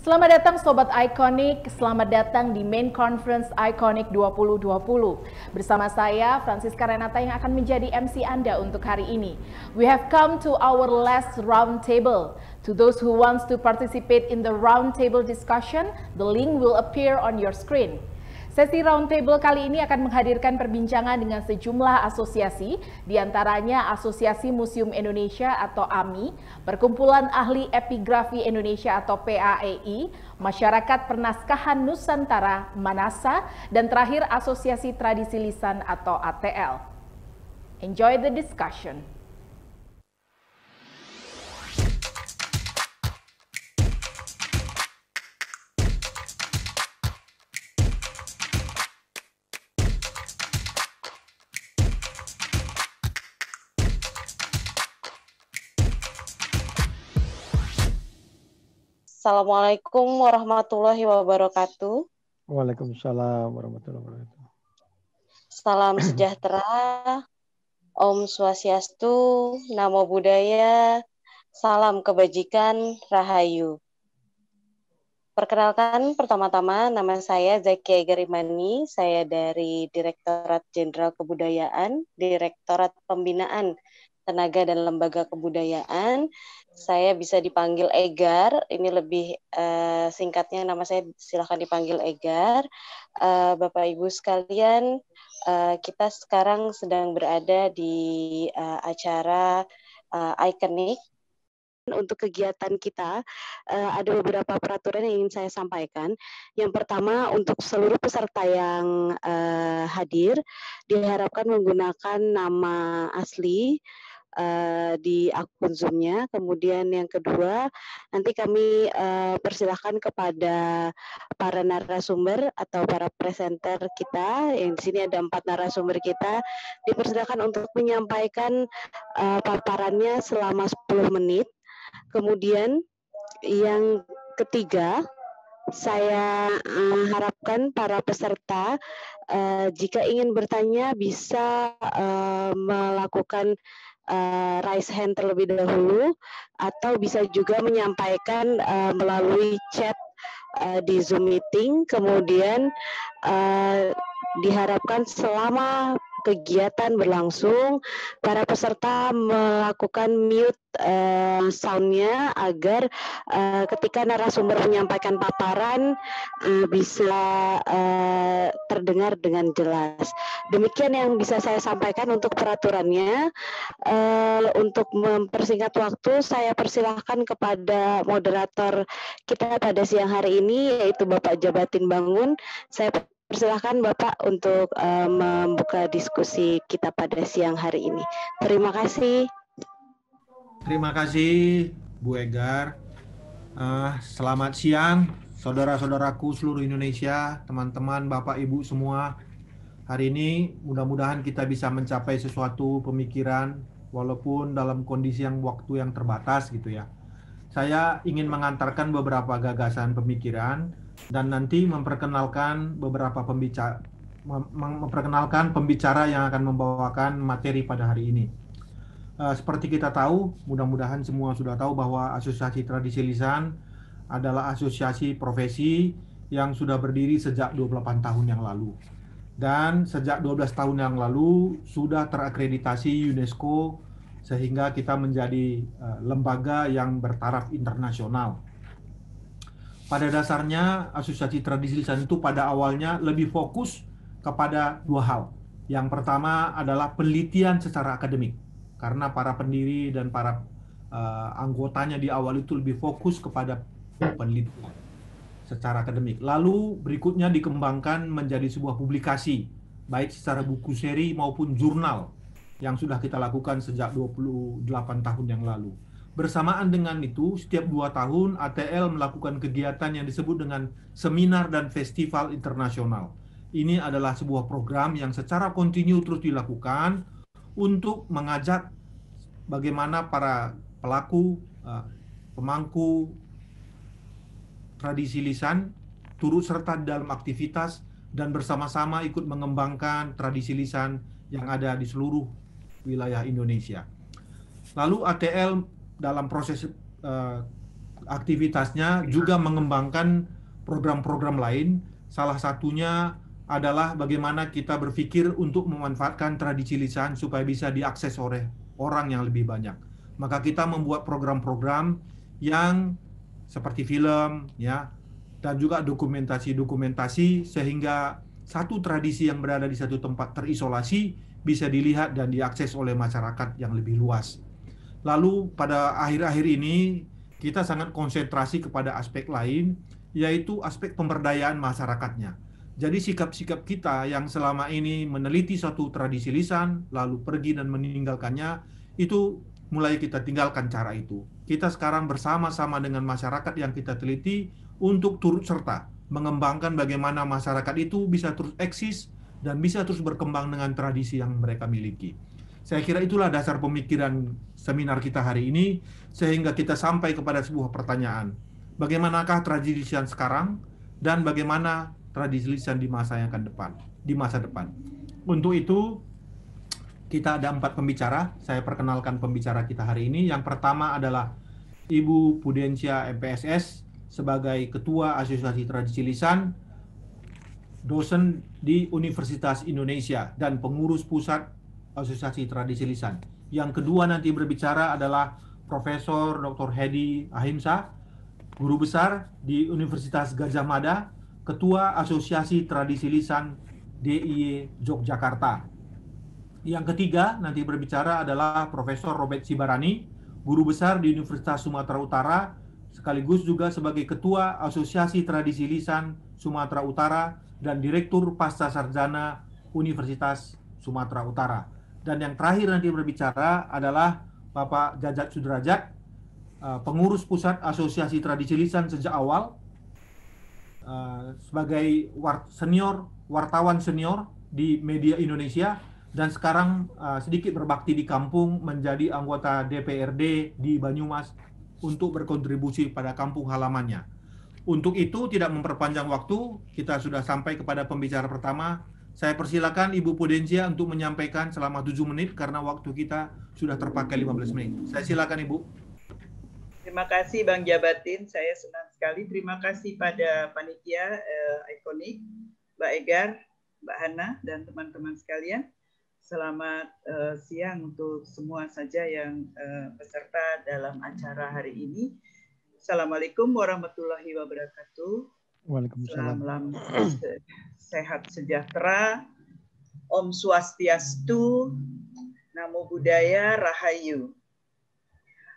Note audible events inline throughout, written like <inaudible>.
Selamat datang Sobat Iconic, selamat datang di Main Conference Iconic 2020. Bersama saya, Francisca Renata yang akan menjadi MC Anda untuk hari ini. We have come to our last round table. To those who wants to participate in the round table discussion, the link will appear on your screen. Sesi roundtable kali ini akan menghadirkan perbincangan dengan sejumlah asosiasi, di antaranya Asosiasi Museum Indonesia atau AMI, Perkumpulan Ahli Epigrafi Indonesia atau PAEI, Masyarakat Pernaskahan Nusantara Manasa, dan terakhir Asosiasi Tradisi Lisan atau ATL. Enjoy the discussion. Assalamualaikum warahmatullahi wabarakatuh. Waalaikumsalam warahmatullahi wabarakatuh. Salam sejahtera, Om Swastiastu, Namo Buddhaya, Salam Kebajikan, Rahayu. Perkenalkan pertama-tama nama saya Zakia Garimani, saya dari Direktorat Jenderal Kebudayaan, Direktorat Pembinaan Tenaga dan Lembaga Kebudayaan. Saya bisa dipanggil Egar. Ini lebih uh, singkatnya nama saya silahkan dipanggil Egar. Uh, Bapak Ibu sekalian, uh, kita sekarang sedang berada di uh, acara uh, Iconic untuk kegiatan kita ada beberapa peraturan yang ingin saya sampaikan. Yang pertama untuk seluruh peserta yang hadir diharapkan menggunakan nama asli uh, di akun Zoom-nya. Kemudian yang kedua, nanti kami uh, persilahkan kepada para narasumber atau para presenter kita, yang di sini ada empat narasumber kita, dipersilakan untuk menyampaikan uh, paparannya selama 10 menit. Kemudian yang ketiga, saya harapkan para peserta jika ingin bertanya bisa melakukan uh, raise hand terlebih dahulu atau bisa juga menyampaikan uh, melalui chat uh, di Zoom meeting. Kemudian uh, diharapkan selama kegiatan berlangsung, para peserta melakukan mute uh, soundnya agar uh, ketika narasumber menyampaikan paparan uh, bisa uh, terdengar dengan jelas. Demikian yang bisa saya sampaikan untuk peraturannya. Uh, untuk mempersingkat waktu, saya persilahkan kepada moderator kita pada siang hari ini, yaitu Bapak Jabatin Bangun. Saya Persilahkan Bapak untuk uh, membuka diskusi kita pada siang hari ini. Terima kasih. Terima kasih Bu Egar. Uh, selamat siang saudara-saudaraku seluruh Indonesia, teman-teman, Bapak Ibu semua. Hari ini mudah-mudahan kita bisa mencapai sesuatu pemikiran walaupun dalam kondisi yang waktu yang terbatas gitu ya. Saya ingin mengantarkan beberapa gagasan pemikiran dan nanti memperkenalkan beberapa pembicara memperkenalkan pembicara yang akan membawakan materi pada hari ini. Uh, seperti kita tahu, mudah-mudahan semua sudah tahu bahwa Asosiasi Tradisi Lisan adalah asosiasi profesi yang sudah berdiri sejak 28 tahun yang lalu. Dan sejak 12 tahun yang lalu sudah terakreditasi UNESCO sehingga kita menjadi uh, lembaga yang bertaraf internasional pada dasarnya asosiasi tradisi lisan itu pada awalnya lebih fokus kepada dua hal. Yang pertama adalah penelitian secara akademik, karena para pendiri dan para uh, anggotanya di awal itu lebih fokus kepada penelitian secara akademik. Lalu berikutnya dikembangkan menjadi sebuah publikasi, baik secara buku seri maupun jurnal yang sudah kita lakukan sejak 28 tahun yang lalu. Bersamaan dengan itu, setiap dua tahun ATL melakukan kegiatan yang disebut dengan seminar dan festival internasional. Ini adalah sebuah program yang secara kontinu terus dilakukan untuk mengajak bagaimana para pelaku, eh, pemangku tradisi lisan turut serta dalam aktivitas dan bersama-sama ikut mengembangkan tradisi lisan yang ada di seluruh wilayah Indonesia. Lalu ATL dalam proses uh, aktivitasnya juga mengembangkan program-program lain. Salah satunya adalah bagaimana kita berpikir untuk memanfaatkan tradisi lisan supaya bisa diakses oleh orang yang lebih banyak. Maka kita membuat program-program yang seperti film ya dan juga dokumentasi-dokumentasi sehingga satu tradisi yang berada di satu tempat terisolasi bisa dilihat dan diakses oleh masyarakat yang lebih luas. Lalu pada akhir-akhir ini kita sangat konsentrasi kepada aspek lain yaitu aspek pemberdayaan masyarakatnya jadi sikap-sikap kita yang selama ini meneliti satu tradisi lisan, lalu pergi dan meninggalkannya, itu mulai kita tinggalkan cara itu. Kita sekarang bersama-sama dengan masyarakat yang kita teliti untuk turut serta mengembangkan bagaimana masyarakat itu bisa terus eksis dan bisa terus berkembang dengan tradisi yang mereka miliki. Saya kira itulah dasar pemikiran seminar kita hari ini, sehingga kita sampai kepada sebuah pertanyaan. Bagaimanakah tradisi sekarang dan bagaimana tradisi di masa yang akan depan, di masa depan. Untuk itu kita ada empat pembicara. Saya perkenalkan pembicara kita hari ini. Yang pertama adalah Ibu Pudencia MPSS sebagai Ketua Asosiasi Tradisi Lisan, dosen di Universitas Indonesia dan pengurus pusat Asosiasi Tradisi Lisan. Yang kedua nanti berbicara adalah Profesor Dr. Hedi Ahimsa, guru besar di Universitas Gajah Mada Ketua Asosiasi Tradisi Lisan DIY Yogyakarta. Yang ketiga nanti berbicara adalah Profesor Robert Sibarani, guru besar di Universitas Sumatera Utara, sekaligus juga sebagai Ketua Asosiasi Tradisi Lisan Sumatera Utara dan Direktur Pasca Sarjana Universitas Sumatera Utara. Dan yang terakhir nanti berbicara adalah Bapak Jajat Sudrajat, eh, pengurus pusat Asosiasi Tradisi Lisan sejak awal Eh, sebagai senior wartawan senior di media Indonesia dan sekarang uh, sedikit berbakti di kampung menjadi anggota DPRD di Banyumas untuk berkontribusi pada kampung halamannya. Untuk itu tidak memperpanjang waktu, kita sudah sampai kepada pembicara pertama. Saya persilakan Ibu Pudencia untuk menyampaikan selama 7 menit karena waktu kita sudah terpakai 15 menit. Saya silakan Ibu. Terima kasih Bang Jabatin, saya senang sekali. Terima kasih pada panitia eh, ikonik, Mbak Egar, Mbak Hana, dan teman-teman sekalian. Selamat eh, siang untuk semua saja yang eh, peserta dalam acara hari ini. Assalamualaikum warahmatullahi wabarakatuh. Waalaikumsalam. Salam sehat sejahtera. Om Swastiastu, Namo Buddhaya, Rahayu.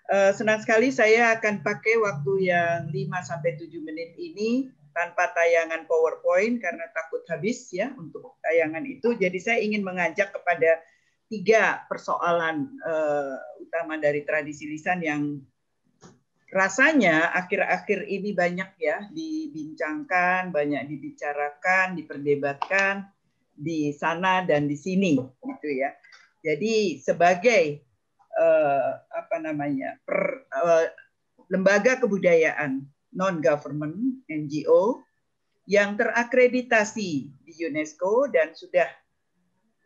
Uh, senang sekali saya akan pakai waktu yang 5 sampai 7 menit ini tanpa tayangan PowerPoint karena takut habis ya untuk tayangan itu. Jadi saya ingin mengajak kepada tiga persoalan uh, utama dari tradisi lisan yang rasanya akhir-akhir ini banyak ya dibincangkan, banyak dibicarakan, diperdebatkan di sana dan di sini gitu ya. Jadi sebagai uh, apa namanya per, uh, lembaga kebudayaan non government NGO yang terakreditasi di UNESCO dan sudah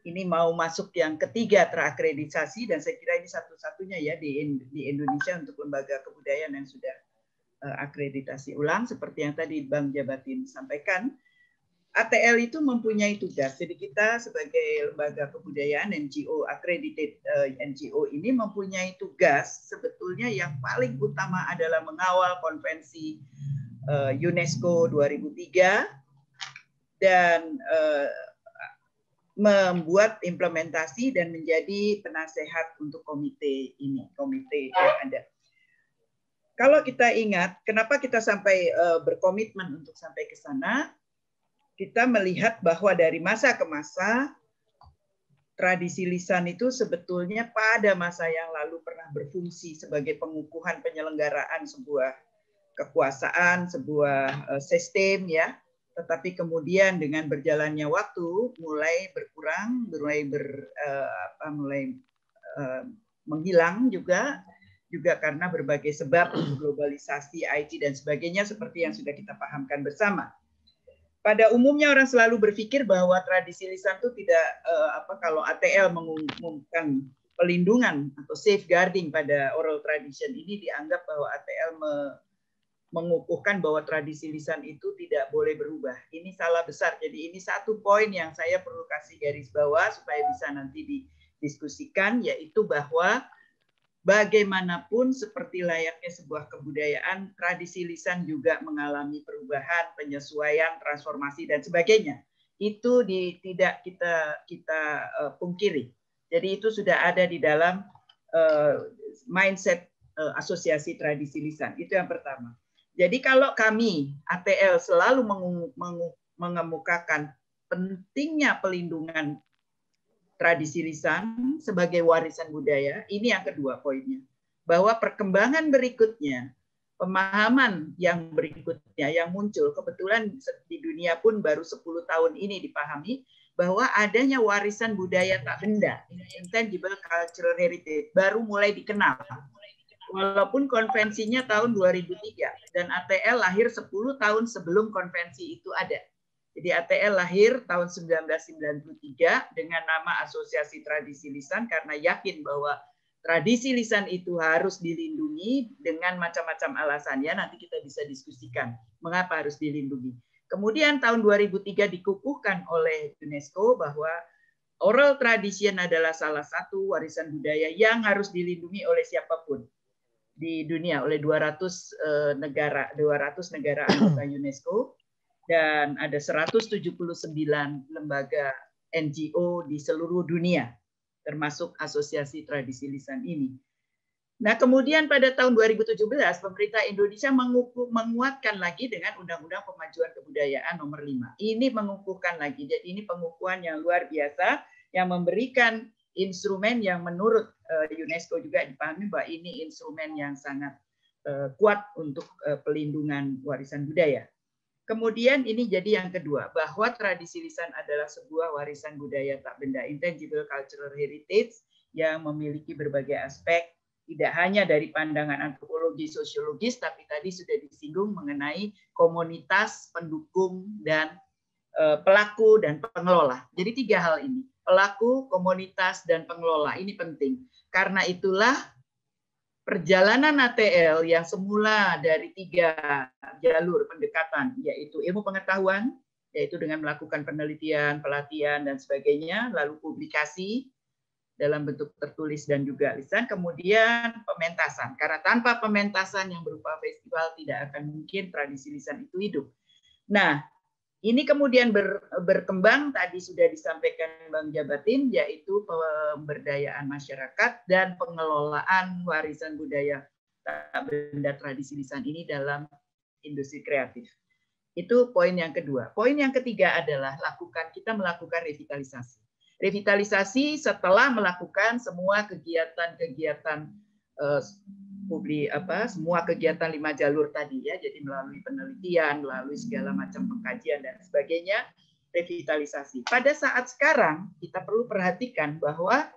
ini mau masuk yang ketiga terakreditasi dan saya kira ini satu-satunya ya di di Indonesia untuk lembaga kebudayaan yang sudah uh, akreditasi ulang. Seperti yang tadi Bang Jabatin sampaikan ATL itu mempunyai tugas. Jadi kita sebagai lembaga kebudayaan NGO accredited eh, NGO ini mempunyai tugas. Sebetulnya yang paling utama adalah mengawal konvensi uh, UNESCO 2003 dan membuat implementasi dan menjadi penasehat untuk komite ini, komite yang ada. Kalau kita ingat, kenapa kita sampai uh, berkomitmen untuk sampai ke sana? kita melihat bahwa dari masa ke masa tradisi lisan itu sebetulnya pada masa yang lalu pernah berfungsi sebagai pengukuhan penyelenggaraan sebuah kekuasaan, sebuah eh, sistem ya. Tetapi kemudian dengan berjalannya waktu mulai berkurang, mulai ber uh, apa, mulai uh, menghilang juga juga karena berbagai sebab globalisasi IT dan sebagainya seperti yang sudah kita pahamkan bersama. Pada umumnya orang selalu berpikir bahwa tradisi lisan itu tidak uh, apa kalau ATL mengumumkan pelindungan atau safeguarding pada oral tradition ini dianggap bahwa ATL me, mengukuhkan bahwa tradisi lisan itu tidak boleh berubah. Ini salah besar. Jadi ini satu poin yang saya perlu kasih garis bawah supaya bisa nanti didiskusikan, yaitu bahwa bagaimanapun seperti layaknya sebuah kebudayaan, tradisi lisan juga mengalami perubahan, penyesuaian, transformasi dan sebagainya. Itu di, tidak kita kita uh, pungkiri. Jadi itu sudah ada di dalam uh, mindset uh, asosiasi tradisi lisan. Itu yang pertama. Jadi kalau kami ATL selalu mengemukakan pentingnya pelindungan tradisi lisan sebagai warisan budaya, ini yang kedua poinnya. Bahwa perkembangan berikutnya, pemahaman yang berikutnya yang muncul, kebetulan di dunia pun baru 10 tahun ini dipahami, bahwa adanya warisan budaya tak benda, intangible cultural heritage, baru mulai dikenal walaupun konvensinya tahun 2003 dan ATL lahir 10 tahun sebelum konvensi itu ada. Jadi ATL lahir tahun 1993 dengan nama Asosiasi Tradisi Lisan karena yakin bahwa tradisi lisan itu harus dilindungi dengan macam-macam alasannya. Nanti kita bisa diskusikan mengapa harus dilindungi. Kemudian tahun 2003 dikukuhkan oleh UNESCO bahwa oral tradition adalah salah satu warisan budaya yang harus dilindungi oleh siapa pun di dunia oleh 200 eh, negara 200 negara <clears throat> anggota UNESCO dan ada 179 lembaga NGO di seluruh dunia termasuk Asosiasi Tradisi Lisan ini. Nah, kemudian pada tahun 2017 pemerintah Indonesia mengukuh, menguatkan lagi dengan Undang-Undang Pemajuan Kebudayaan nomor 5. Ini mengukuhkan lagi. Jadi ini pengukuhan yang luar biasa yang memberikan instrumen yang menurut UNESCO juga dipahami bahwa ini instrumen yang sangat uh, kuat untuk uh, pelindungan warisan budaya. Kemudian ini jadi yang kedua, bahwa tradisi lisan adalah sebuah warisan budaya tak benda, intangible cultural heritage yang memiliki berbagai aspek, tidak hanya dari pandangan antropologi, sosiologis, tapi tadi sudah disinggung mengenai komunitas, pendukung, dan pelaku dan pengelola. Jadi tiga hal ini pelaku, komunitas, dan pengelola. Ini penting. Karena itulah perjalanan ATL yang semula dari tiga jalur pendekatan, yaitu ilmu pengetahuan, yaitu dengan melakukan penelitian, pelatihan, dan sebagainya, lalu publikasi dalam bentuk tertulis dan juga lisan, kemudian pementasan. Karena tanpa pementasan yang berupa festival tidak akan mungkin tradisi lisan itu hidup. Nah, ini kemudian ber, berkembang tadi sudah disampaikan Bang Jabatin yaitu pemberdayaan masyarakat dan pengelolaan warisan budaya benda tradisi lisan ini dalam industri kreatif. Itu poin yang kedua. Poin yang ketiga adalah lakukan kita melakukan revitalisasi. Revitalisasi setelah melakukan semua kegiatan-kegiatan eh, publik apa semua kegiatan lima jalur tadi ya. Jadi melalui penelitian melalui segala macam pengkajian dan sebagainya revitalisasi. Pada saat sekarang kita perlu perhatikan bahwa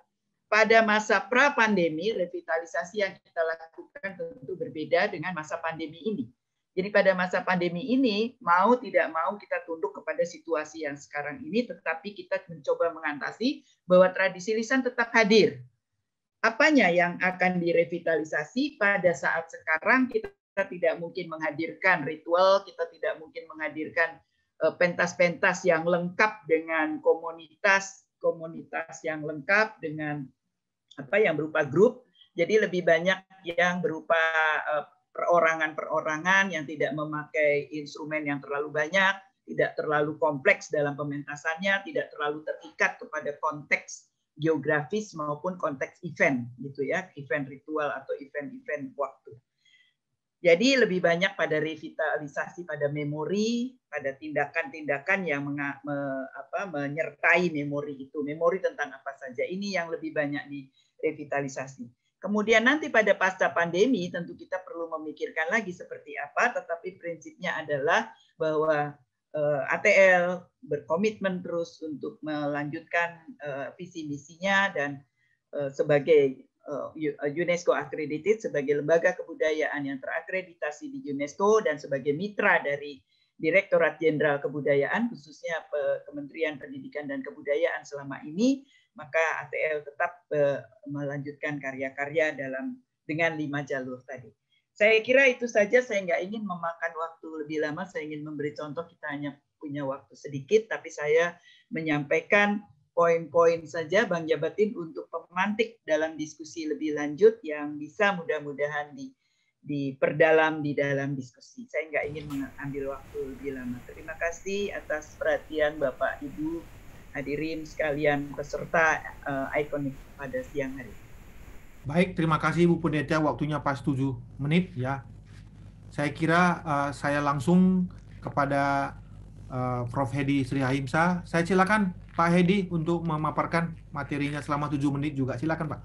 pada masa pra pandemi revitalisasi yang kita lakukan tentu berbeda dengan masa pandemi ini. Jadi pada masa pandemi ini mau tidak mau kita tunduk kepada situasi yang sekarang ini tetapi kita mencoba mengatasi bahwa tradisi lisan tetap hadir apanya yang akan direvitalisasi pada saat sekarang kita tidak mungkin menghadirkan ritual, kita tidak mungkin menghadirkan eh, pentas-pentas yang lengkap dengan komunitas komunitas yang lengkap dengan apa yang berupa grup. Jadi lebih banyak yang berupa eh, perorangan-perorangan yang tidak memakai instrumen yang terlalu banyak, tidak terlalu kompleks dalam pementasannya, tidak terlalu terikat kepada konteks geografis maupun konteks event gitu ya, event ritual atau event-event waktu. Jadi lebih banyak pada revitalisasi pada memori, pada tindakan-tindakan yang menga, me, apa, menyertai memori itu. Memori tentang apa saja. Ini yang lebih banyak di revitalisasi. Kemudian nanti pada pasca pandemi tentu kita perlu memikirkan lagi seperti apa, tetapi prinsipnya adalah bahwa ATL berkomitmen terus untuk melanjutkan uh, visi misinya dan uh, sebagai UNESCO accredited sebagai lembaga kebudayaan yang terakreditasi di UNESCO dan sebagai mitra dari Direktorat Jenderal Kebudayaan khususnya Kementerian Pendidikan dan Kebudayaan selama ini maka ATL tetap melanjutkan karya-karya dalam dengan lima jalur tadi. Saya kira itu saja. Saya nggak ingin memakan waktu lebih lama. Saya ingin memberi contoh. Kita hanya punya waktu sedikit, tapi saya menyampaikan poin-poin saja Bang Jabatin untuk pemantik dalam diskusi lebih lanjut yang bisa mudah-mudahan di diperdalam di dalam diskusi. Saya nggak ingin mengambil waktu lebih lama. Terima kasih atas perhatian Bapak Ibu hadirin sekalian peserta uh, ikonik pada siang hari. Baik, terima kasih Bu Pendeta. Waktunya pas 7 menit ya. Saya kira uh, saya langsung kepada uh, Prof. Hedi Sri Ahimsa. Saya silakan Pak Hedi untuk memaparkan materinya selama 7 menit juga. Silakan Pak.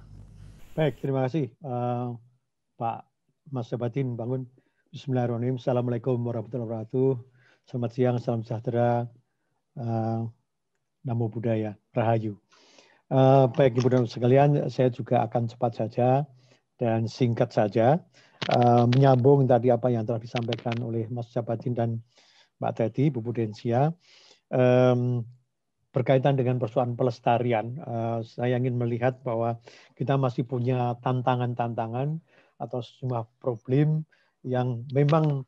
Baik, terima kasih uh, Pak Mas Jabatin bangun. Bismillahirrahmanirrahim. Assalamualaikum warahmatullahi wabarakatuh. Selamat siang, salam sejahtera. Uh, namo Buddhaya, Rahayu. Uh, baik Ibu dan sekalian, saya juga akan cepat saja dan singkat saja. Uh, menyambung tadi apa yang telah disampaikan oleh Mas Jabatin dan Mbak Teti, Bu Budensia. Berkaitan dengan persoalan pelestarian, uh, saya ingin melihat bahwa kita masih punya tantangan-tantangan atau sejumlah problem yang memang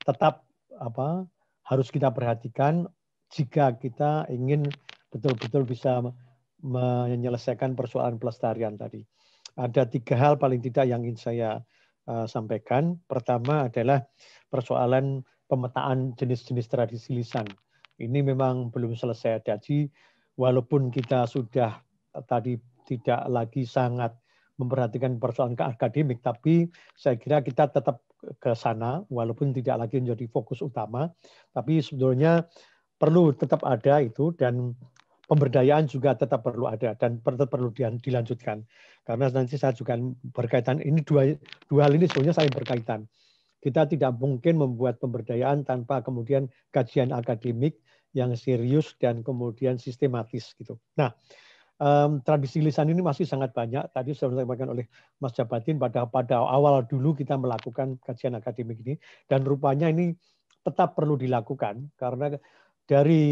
tetap apa harus kita perhatikan jika kita ingin betul-betul bisa menyelesaikan persoalan pelestarian tadi. Ada tiga hal paling tidak yang ingin saya uh, sampaikan. Pertama adalah persoalan pemetaan jenis-jenis tradisi lisan. Ini memang belum selesai. Jadi walaupun kita sudah tadi tidak lagi sangat memperhatikan persoalan ke akademik, tapi saya kira kita tetap ke sana, walaupun tidak lagi menjadi fokus utama, tapi sebetulnya perlu tetap ada itu dan pemberdayaan juga tetap perlu ada dan perlu dilanjutkan karena nanti saya juga berkaitan ini dua dua hal ini sebenarnya saling berkaitan kita tidak mungkin membuat pemberdayaan tanpa kemudian kajian akademik yang serius dan kemudian sistematis gitu. Nah, um, tradisi lisan ini masih sangat banyak. Tadi sudah disampaikan oleh Mas Jabatin pada pada awal dulu kita melakukan kajian akademik ini dan rupanya ini tetap perlu dilakukan karena dari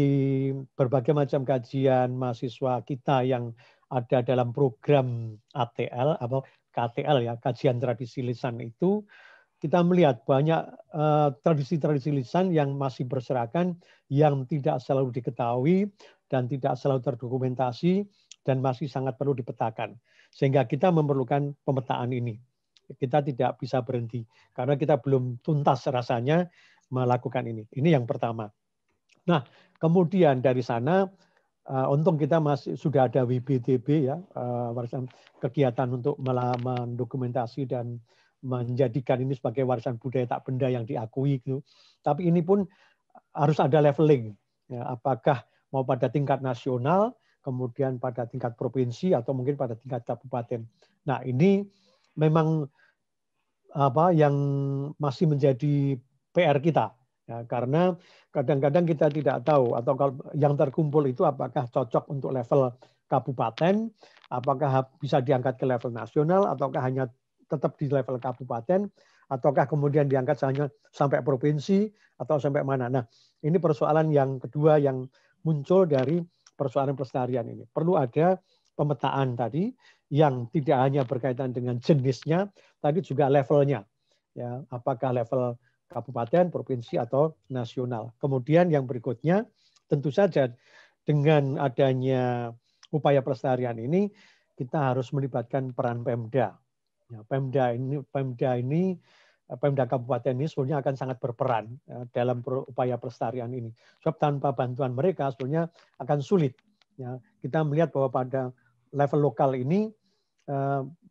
berbagai macam kajian mahasiswa kita yang ada dalam program ATL atau KTL ya kajian tradisi lisan itu kita melihat banyak eh, tradisi-tradisi lisan yang masih berserakan yang tidak selalu diketahui dan tidak selalu terdokumentasi dan masih sangat perlu dipetakan. Sehingga kita memerlukan pemetaan ini. Kita tidak bisa berhenti karena kita belum tuntas rasanya melakukan ini. Ini yang pertama. Nah, kemudian dari sana uh, untung kita masih sudah ada WBTB ya, uh, kegiatan untuk mendokumentasi dan menjadikan ini sebagai warisan budaya tak benda yang diakui gitu. Tapi ini pun harus ada leveling. Ya, apakah mau pada tingkat nasional kemudian pada tingkat provinsi atau mungkin pada tingkat kabupaten. Nah, ini memang apa yang masih menjadi PR kita ya, karena kadang-kadang kita tidak tahu atau kalau yang terkumpul itu apakah cocok untuk level kabupaten, apakah bisa diangkat ke level nasional ataukah hanya tetap di level kabupaten ataukah kemudian diangkat hanya sampai provinsi atau sampai mana. Nah, ini persoalan yang kedua yang muncul dari persoalan pelestarian ini. Perlu ada pemetaan tadi yang tidak hanya berkaitan dengan jenisnya, tapi juga levelnya. Ya, apakah level kabupaten, provinsi atau nasional. Kemudian yang berikutnya tentu saja dengan adanya upaya pelestarian ini kita harus melibatkan peran Pemda. Ya, Pemda ini Pemda ini Pemda Kabupaten ini sebenarnya akan sangat berperan ya, dalam upaya pelestarian ini. Sebab tanpa bantuan mereka sebenarnya akan sulit. Ya, kita melihat bahwa pada level lokal ini eh,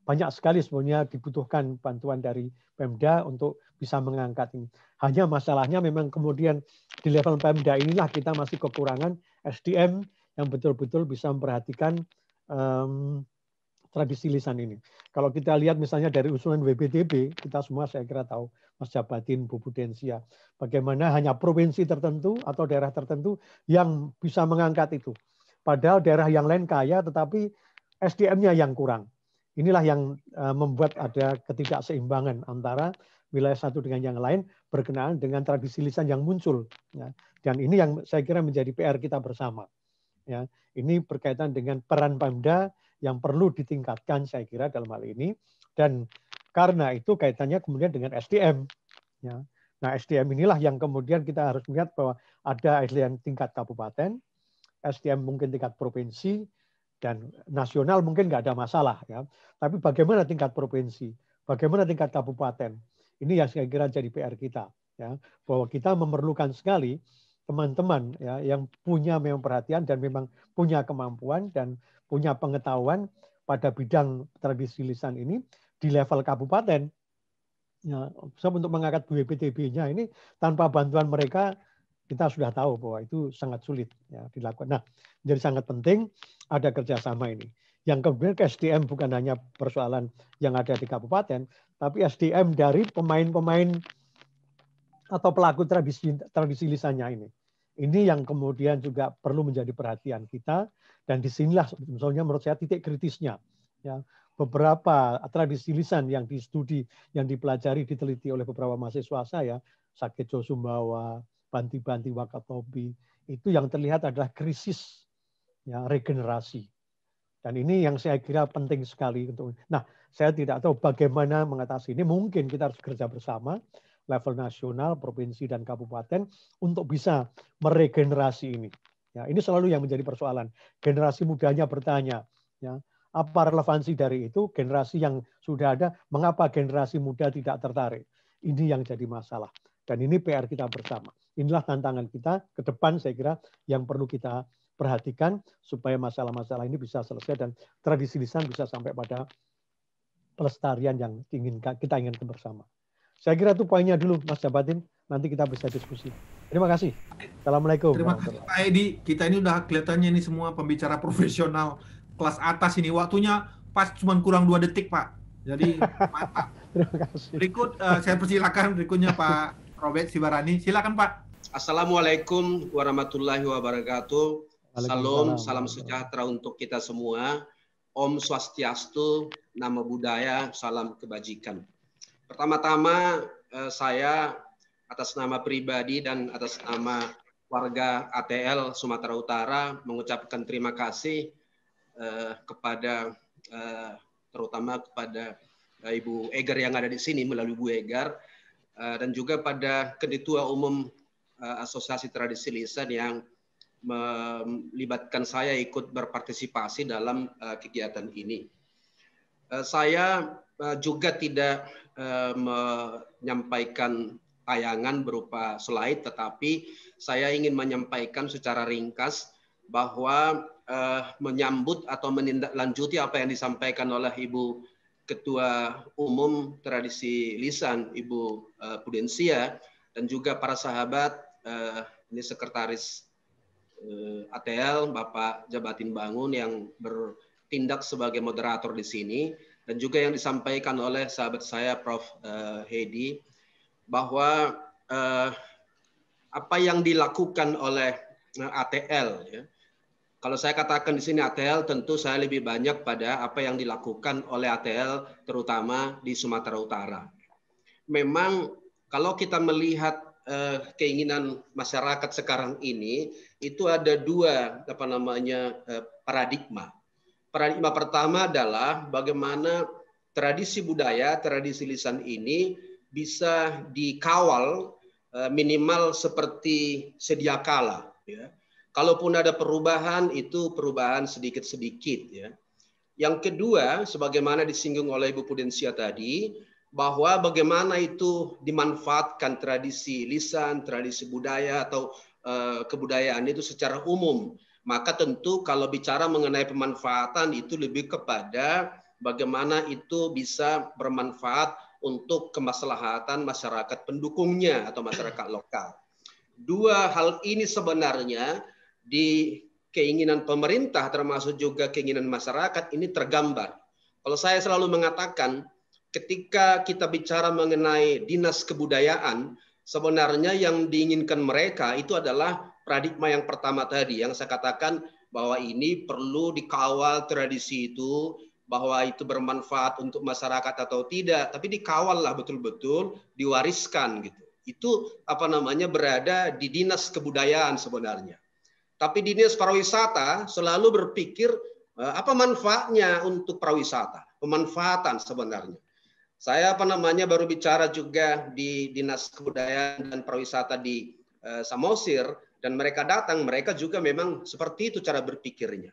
banyak sekali sebenarnya dibutuhkan bantuan dari Pemda untuk bisa mengangkat ini. Hanya masalahnya memang kemudian di level Pemda inilah kita masih kekurangan SDM yang betul-betul bisa memperhatikan um, tradisi lisan ini. Kalau kita lihat misalnya dari usulan WBTB, kita semua saya kira tahu, Mas Jabatin, Bu bagaimana hanya provinsi tertentu atau daerah tertentu yang bisa mengangkat itu. Padahal daerah yang lain kaya, tetapi SDM-nya yang kurang. Inilah yang eh, membuat ada ketidakseimbangan antara wilayah satu dengan yang lain berkenaan dengan tradisi lisan yang muncul. Ya. Dan ini yang saya kira menjadi PR kita bersama. Ya, ini berkaitan dengan peran Pemda yang perlu ditingkatkan saya kira dalam hal ini dan Karena itu kaitannya kemudian dengan SDM. Ya. Nah, SDM inilah yang kemudian kita harus melihat bahwa ada SDM tingkat kabupaten, SDM mungkin tingkat provinsi, dan nasional mungkin nggak ada masalah. ya. Tapi bagaimana tingkat provinsi? Bagaimana tingkat kabupaten? Ini yang saya kira jadi PR kita. ya Bahwa kita memerlukan sekali teman-teman ya yang punya memang perhatian dan memang punya kemampuan dan punya pengetahuan pada bidang tradisi lisan ini di level kabupaten ya, untuk mengangkat BPTB-nya ini tanpa bantuan mereka kita sudah tahu bahwa itu sangat sulit ya dilakukan. Nah, jadi sangat penting ada kerjasama ini. Yang kemudian ke SDM bukan hanya persoalan yang ada di kabupaten, tapi SDM dari pemain-pemain atau pelaku tradisi, tradisi lisannya ini. Ini yang kemudian juga perlu menjadi perhatian kita dan di sinilah misalnya menurut saya titik kritisnya. Ya, beberapa tradisi lisan yang studi, yang dipelajari, diteliti oleh beberapa mahasiswa saya, Sakejo Sumbawa, Banti-Banti Wakatobi, itu yang terlihat adalah krisis ya, regenerasi. Dan ini yang saya kira penting sekali untuk. Nah, saya tidak tahu bagaimana mengatasi ini. Mungkin kita harus kerja bersama level nasional, provinsi dan kabupaten untuk bisa meregenerasi ini. Ya, ini selalu yang menjadi persoalan. Generasi mudanya bertanya, ya, apa relevansi dari itu? Generasi yang sudah ada, mengapa generasi muda tidak tertarik? Ini yang jadi masalah. Dan ini PR kita bersama. Inilah tantangan kita ke depan saya kira yang perlu kita perhatikan supaya masalah-masalah ini bisa selesai dan tradisi lisan bisa sampai pada pelestarian yang ingin kita inginkan bersama. Saya kira itu poinnya dulu Mas Jabatin, nanti kita bisa diskusi. Terima kasih. Assalamualaikum. Terima kasih Pak Edi. Kita ini udah kelihatannya ini semua pembicara profesional kelas atas ini waktunya pas cuma kurang dua detik Pak. Jadi mantap. <laughs> Terima kasih. Berikut uh, saya persilakan berikutnya Pak Robert Sibarani. Silakan Pak. Assalamualaikum warahmatullahi wabarakatuh. Salam, salam sejahtera untuk kita semua. Om Swastiastu, nama budaya, salam kebajikan. Pertama-tama eh, saya atas nama pribadi dan atas nama warga ATL Sumatera Utara mengucapkan terima kasih uh, kepada uh, terutama kepada Ibu Egar yang ada di sini melalui Bu Egar dan juga pada Ketua Umum Asosiasi Tradisi Lisan yang melibatkan saya ikut berpartisipasi dalam uh, kegiatan ini. Uh, saya juga tidak menyampaikan tayangan berupa slide, tetapi saya ingin menyampaikan secara ringkas bahwa menyambut atau menindaklanjuti apa yang disampaikan oleh Ibu Ketua Umum Tradisi Lisan, Ibu Pudensia, dan juga para sahabat, uh, ini Sekretaris uh, ATL, Bapak Jabatin Bangun yang bertindak sebagai moderator di sini, dan juga yang disampaikan oleh sahabat saya, Prof. Uh, Hedi, bahwa uh, apa yang dilakukan oleh ATL, ya, kalau saya katakan di sini ATL, tentu saya lebih banyak pada apa yang dilakukan oleh ATL, terutama di Sumatera Utara. Memang kalau kita melihat eh, keinginan masyarakat sekarang ini, itu ada dua apa namanya eh, paradigma. Paradigma pertama adalah bagaimana tradisi budaya, tradisi lisan ini bisa dikawal eh, minimal seperti sedia kala. Ya Kalaupun ada perubahan, itu perubahan sedikit-sedikit. ya. Yang kedua, sebagaimana disinggung oleh Ibu Pudensia tadi, bahwa bagaimana itu dimanfaatkan tradisi lisan, tradisi budaya atau uh, kebudayaan itu secara umum. Maka tentu kalau bicara mengenai pemanfaatan itu lebih kepada bagaimana itu bisa bermanfaat untuk kemaslahatan masyarakat pendukungnya atau masyarakat lokal. Dua hal ini sebenarnya di keinginan pemerintah termasuk juga keinginan masyarakat ini tergambar. Kalau saya selalu mengatakan ketika kita bicara mengenai dinas kebudayaan, sebenarnya yang diinginkan mereka itu adalah paradigma yang pertama tadi yang saya katakan bahwa ini perlu dikawal tradisi itu, bahwa itu bermanfaat untuk masyarakat atau tidak, tapi dikawal lah betul-betul, diwariskan gitu. Itu apa namanya berada di dinas kebudayaan sebenarnya. Tapi dinas pariwisata selalu berpikir eh, apa manfaatnya untuk pariwisata, pemanfaatan sebenarnya. Saya apa namanya baru bicara juga di Dinas Kebudayaan dan Pariwisata di uh, Samosir dan mereka datang, mereka juga memang seperti itu cara berpikirnya.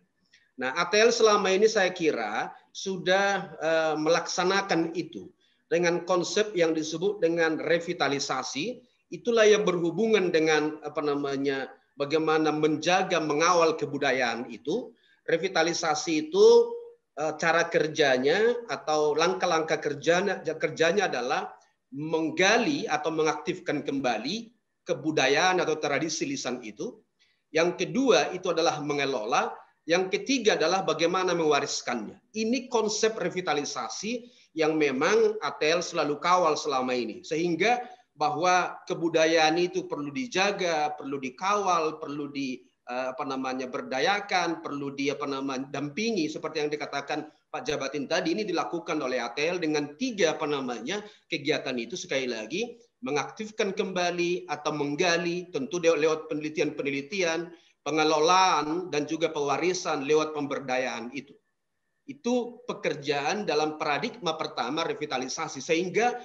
Nah, ATL selama ini saya kira sudah uh, melaksanakan itu dengan konsep yang disebut dengan revitalisasi. Itulah yang berhubungan dengan apa namanya bagaimana menjaga mengawal kebudayaan itu. Revitalisasi itu eh, cara kerjanya atau langkah-langkah kerjanya kerjanya adalah menggali atau mengaktifkan kembali kebudayaan atau tradisi lisan itu. Yang kedua itu adalah mengelola. Yang ketiga adalah bagaimana mewariskannya. Ini konsep revitalisasi yang memang ATL selalu kawal selama ini. Sehingga bahwa kebudayaan itu perlu dijaga, perlu dikawal, perlu di eh, apa namanya berdayakan, perlu di apa namanya dampingi seperti yang dikatakan Pak Jabatin tadi ini dilakukan oleh ATL dengan tiga apa namanya kegiatan itu sekali lagi mengaktifkan kembali atau menggali tentu lewat penelitian-penelitian, pengelolaan dan juga pewarisan lewat pemberdayaan itu. Itu pekerjaan dalam paradigma pertama revitalisasi sehingga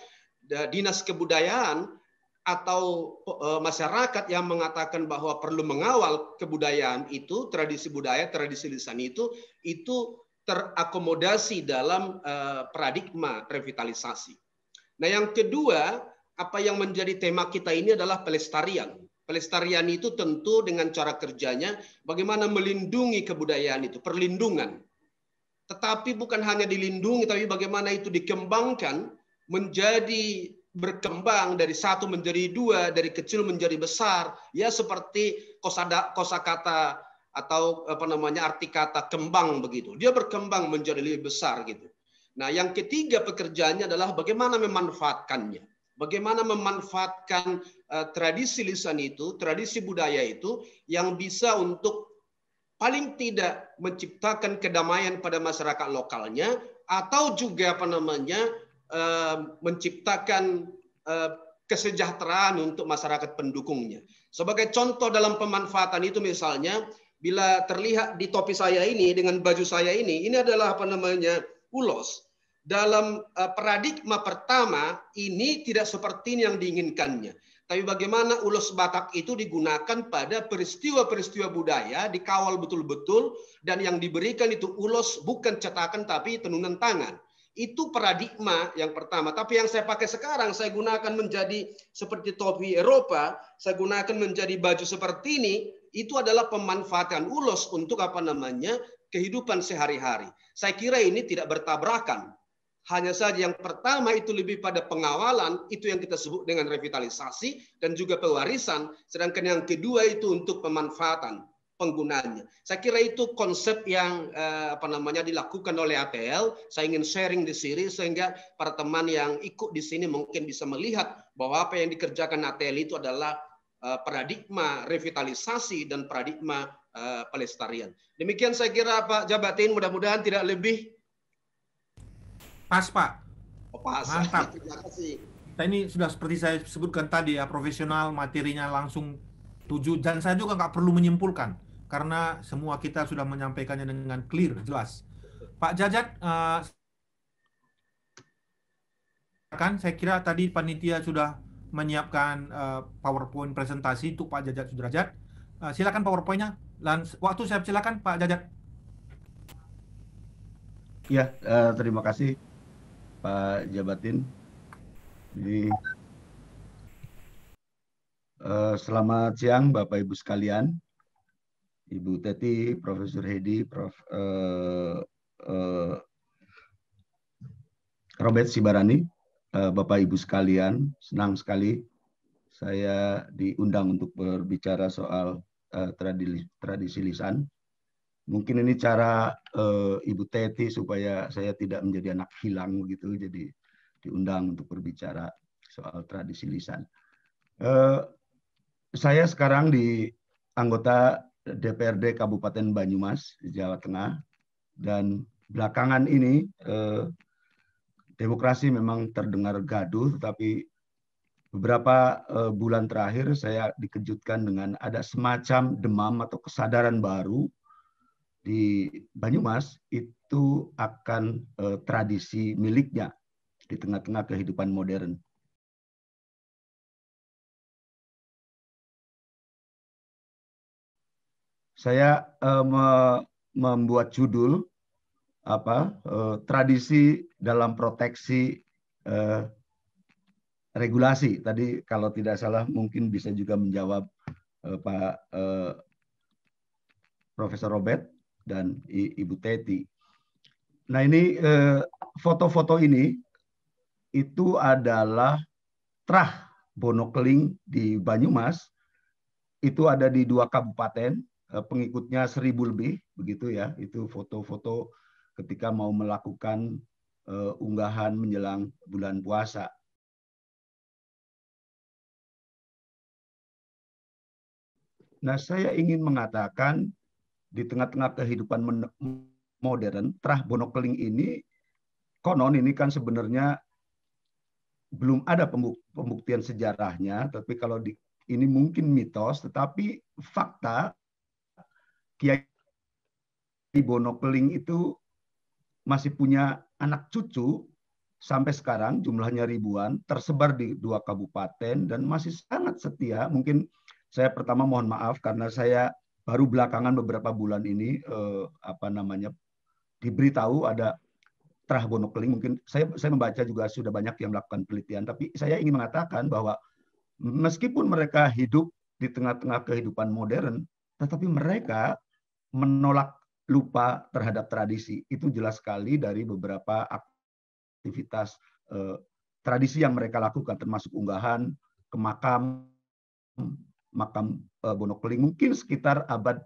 dinas kebudayaan atau eh, masyarakat yang mengatakan bahwa perlu mengawal kebudayaan itu, tradisi budaya, tradisi lisan itu, itu terakomodasi dalam eh, paradigma revitalisasi. Nah, yang kedua, apa yang menjadi tema kita ini adalah pelestarian. Pelestarian itu tentu dengan cara kerjanya bagaimana melindungi kebudayaan itu, perlindungan. Tetapi bukan hanya dilindungi, tapi bagaimana itu dikembangkan menjadi berkembang dari satu menjadi dua, dari kecil menjadi besar, ya seperti kosada kosakata atau apa namanya arti kata kembang begitu. Dia berkembang menjadi lebih besar gitu. Nah, yang ketiga pekerjaannya adalah bagaimana memanfaatkannya. Bagaimana memanfaatkan uh, tradisi lisan itu, tradisi budaya itu yang bisa untuk paling tidak menciptakan kedamaian pada masyarakat lokalnya atau juga apa namanya menciptakan eh, kesejahteraan untuk masyarakat pendukungnya. Sebagai contoh dalam pemanfaatan itu misalnya bila terlihat di topi saya ini dengan baju saya ini, ini adalah apa namanya ulos. Dalam eh, paradigma pertama ini tidak seperti yang diinginkannya. Tapi bagaimana ulos Batak itu digunakan pada peristiwa-peristiwa budaya, dikawal betul-betul, dan yang diberikan itu ulos bukan cetakan tapi tenunan tangan. Itu paradigma yang pertama. Tapi yang saya pakai sekarang, saya gunakan menjadi seperti topi Eropa, saya gunakan menjadi baju seperti ini, itu adalah pemanfaatan ulos untuk apa namanya kehidupan sehari-hari. Saya kira ini tidak bertabrakan. Hanya saja yang pertama itu lebih pada pengawalan, itu yang kita sebut dengan revitalisasi dan juga pewarisan. Sedangkan yang kedua itu untuk pemanfaatan penggunanya. Saya kira itu konsep yang eh, apa namanya dilakukan oleh ATL. Saya ingin sharing di sini sehingga para teman yang ikut di sini mungkin bisa melihat bahwa apa yang dikerjakan ATL itu adalah eh, paradigma revitalisasi dan paradigma eh, pelestarian. Demikian saya kira Pak Jabatin mudah-mudahan tidak lebih pas Pak. Oh, pas. Mantap. <laughs> Terima kasih. Kita ini sudah seperti saya sebutkan tadi ya profesional materinya langsung tujuh dan saya juga nggak perlu menyimpulkan karena semua kita sudah menyampaikannya dengan clear, jelas. Pak Jajat, uh, kan saya kira tadi panitia sudah menyiapkan uh, PowerPoint presentasi untuk Pak Jajat Sudrajat. Uh, silakan PowerPoint-nya. Waktu saya silakan Pak Jajat. Ya, uh, terima kasih Pak Jabatin. Jadi uh, selamat siang Bapak Ibu sekalian. Ibu Teti, Profesor Hedi, Prof. Uh, uh, Robert Sibarani, uh, Bapak Ibu sekalian, senang sekali saya diundang untuk berbicara soal uh, tradisi, tradisi lisan. Mungkin ini cara uh, Ibu Teti supaya saya tidak menjadi anak hilang begitu, jadi diundang untuk berbicara soal tradisi lisan. Uh, saya sekarang di anggota DPRD Kabupaten Banyumas Jawa Tengah dan belakangan ini eh, demokrasi memang terdengar gaduh tetapi beberapa eh, bulan terakhir saya dikejutkan dengan ada semacam demam atau kesadaran baru di Banyumas itu akan eh, tradisi miliknya di tengah-tengah kehidupan modern. Saya uh, me membuat judul apa uh, tradisi dalam proteksi uh, regulasi. Tadi kalau tidak salah mungkin bisa juga menjawab uh, Pak uh, Profesor Robert dan Ibu Teti. Nah ini foto-foto uh, ini itu adalah trah Bonokeling di Banyumas. Itu ada di dua kabupaten, pengikutnya seribu lebih, begitu ya. Itu foto-foto ketika mau melakukan unggahan menjelang bulan puasa. Nah, saya ingin mengatakan di tengah-tengah kehidupan modern, terah bonokeling ini konon ini kan sebenarnya belum ada pembuktian sejarahnya, tapi kalau di, ini mungkin mitos, tetapi fakta Kiai Bonokeling itu masih punya anak cucu sampai sekarang jumlahnya ribuan, tersebar di dua kabupaten dan masih sangat setia. Mungkin saya pertama mohon maaf karena saya baru belakangan beberapa bulan ini eh, apa namanya diberitahu ada terah bonokeling mungkin saya saya membaca juga sudah banyak yang melakukan penelitian tapi saya ingin mengatakan bahwa meskipun mereka hidup di tengah-tengah kehidupan modern tetapi mereka menolak lupa terhadap tradisi. Itu jelas sekali dari beberapa aktivitas eh, tradisi yang mereka lakukan termasuk unggahan ke makam makam uh, Bonokeling mungkin sekitar abad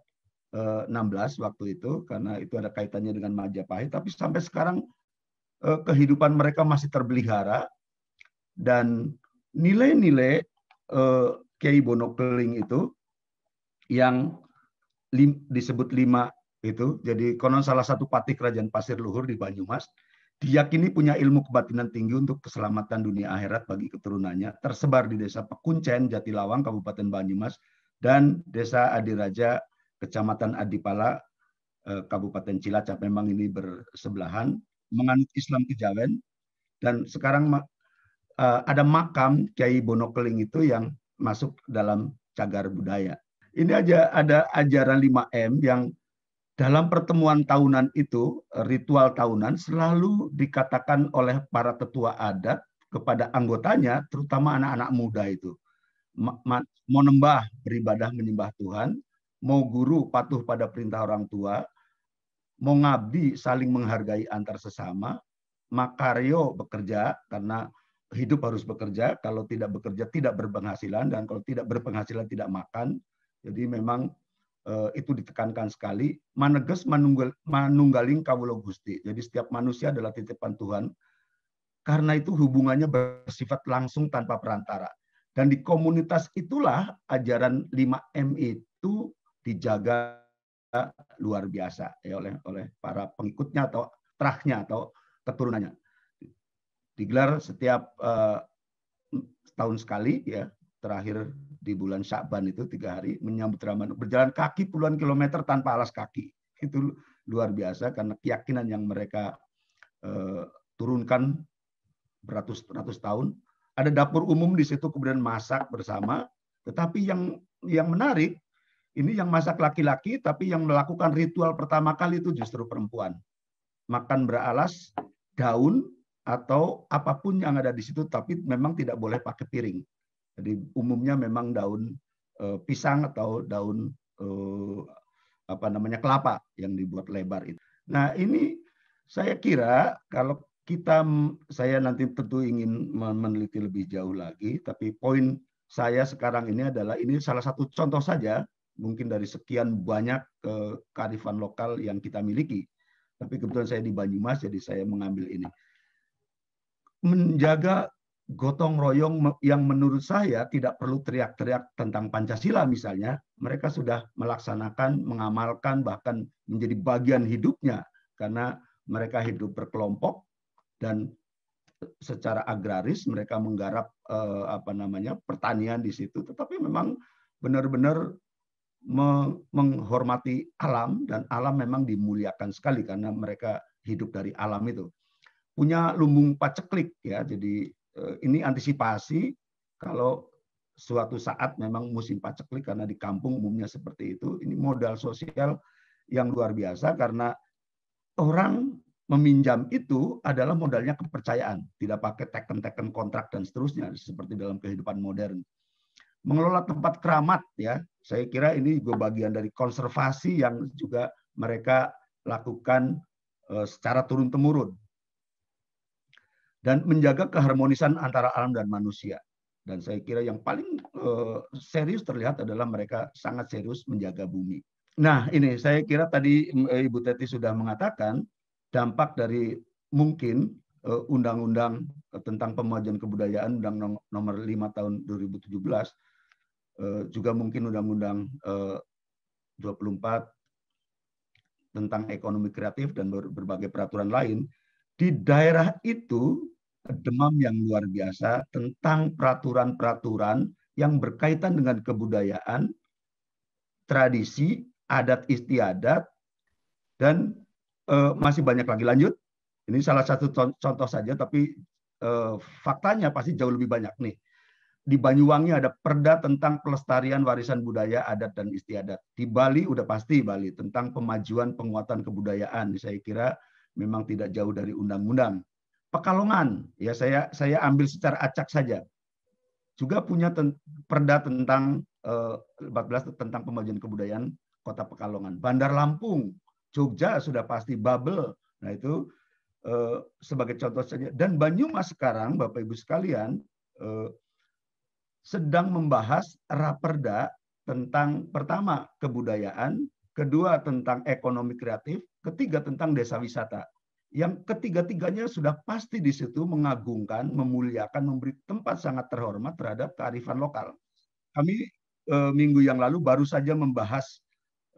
eh, 16 waktu itu karena itu ada kaitannya dengan Majapahit. Tapi sampai sekarang uh, kehidupan mereka masih terpelihara. Dan nilai-nilai uh, Kiai Bonokeling itu yang lim, disebut lima itu jadi konon salah satu patih kerajaan Pasir Luhur di Banyumas diyakini punya ilmu kebatinan tinggi untuk keselamatan dunia akhirat bagi keturunannya, tersebar di Desa Pekuncen, Jatilawang, Kabupaten Banyumas, dan Desa Adiraja, Kecamatan Adipala, eh, Kabupaten Cilacap. Memang ini bersebelahan, menganut Islam Kejawen, dan sekarang eh, ada makam Kiai Bonokeling itu yang masuk dalam cagar budaya. Ini aja ada ajaran 5M yang dalam pertemuan tahunan itu, ritual tahunan selalu dikatakan oleh para tetua adat kepada anggotanya, terutama anak-anak muda itu. Mau nembah, beribadah menyembah Tuhan, mau guru patuh pada perintah orang tua, mau ngabdi saling menghargai antar sesama, makaryo bekerja karena hidup harus bekerja, kalau tidak bekerja tidak berpenghasilan dan kalau tidak berpenghasilan tidak makan. Jadi memang Eh, itu ditekankan sekali maneges manunggal manunggaling kawula Gusti. Jadi setiap manusia adalah titipan Tuhan. Karena itu hubungannya bersifat langsung tanpa perantara. Dan di komunitas itulah ajaran 5M itu dijaga luar biasa ya oleh oleh para pengikutnya atau terahnya atau keturunannya. Digelar setiap uh, tahun sekali ya terakhir di bulan Syakban itu tiga hari menyambut Ramadan. Berjalan kaki puluhan kilometer tanpa alas kaki. Itu luar biasa karena keyakinan yang mereka uh, turunkan beratus-ratus tahun. Ada dapur umum di situ kemudian masak bersama. Tetapi yang yang menarik ini yang masak laki-laki tapi yang melakukan ritual pertama kali itu justru perempuan. Makan beralas daun atau apa pun yang ada di situ tapi memang tidak boleh pakai piring jadi umumnya memang daun uh, pisang atau daun uh, apa namanya kelapa yang dibuat lebar itu. Nah ini saya kira kalau kita saya nanti tentu ingin meneliti lebih jauh lagi, tapi poin saya sekarang ini adalah ini salah satu contoh saja mungkin dari sekian banyak uh, kearifan lokal yang kita miliki. Tapi kebetulan saya di Banyumas, jadi saya mengambil ini. Menjaga gotong royong yang menurut saya tidak perlu teriak-teriak tentang Pancasila misalnya, mereka sudah melaksanakan, mengamalkan bahkan menjadi bagian hidupnya karena mereka hidup berkelompok dan secara agraris mereka menggarap eh, apa namanya pertanian di situ, tetapi memang benar-benar menghormati alam dan alam memang dimuliakan sekali karena mereka hidup dari alam itu. punya lumbung paceklik ya. Jadi ini antisipasi kalau suatu saat memang musim paceklik karena di kampung umumnya seperti itu. Ini modal sosial yang luar biasa karena orang meminjam itu adalah modalnya kepercayaan, tidak pakai teken-teken kontrak dan seterusnya seperti dalam kehidupan modern. Mengelola tempat keramat ya, saya kira ini juga bagian dari konservasi yang juga mereka lakukan eh, secara turun temurun dan menjaga keharmonisan antara alam dan manusia. Dan saya kira yang paling eh, serius terlihat adalah mereka sangat serius menjaga bumi. Nah, ini saya kira tadi eh, Ibu Teti sudah mengatakan dampak dari mungkin undang-undang tentang pemajuan kebudayaan undang nomor 5 tahun 2017 juga mungkin undang-undang 24 tentang ekonomi kreatif dan berbagai peraturan lain di daerah itu demam yang luar biasa tentang peraturan-peraturan yang berkaitan dengan kebudayaan, tradisi, adat istiadat, dan uh, masih banyak lagi. Lanjut, ini salah satu contoh saja, tapi uh, faktanya pasti jauh lebih banyak nih. Di Banyuwangi ada perda tentang pelestarian warisan budaya, adat, dan istiadat. Di Bali udah pasti Bali tentang pemajuan penguatan kebudayaan. Saya kira memang tidak jauh dari undang-undang. Pekalongan, ya saya saya ambil secara acak saja. Juga punya ten, perda tentang eh, 14 tentang pemajuan kebudayaan Kota Pekalongan. Bandar Lampung, Jogja sudah pasti Babel. Nah itu eh, sebagai contoh saja. Dan Banyumas sekarang, Bapak Ibu sekalian, eh, sedang membahas raperda tentang pertama kebudayaan, kedua tentang ekonomi kreatif, ketiga tentang desa wisata yang ketiga-tiganya sudah pasti di situ mengagungkan, memuliakan, memberi tempat sangat terhormat terhadap kearifan lokal. Kami e, minggu yang lalu baru saja membahas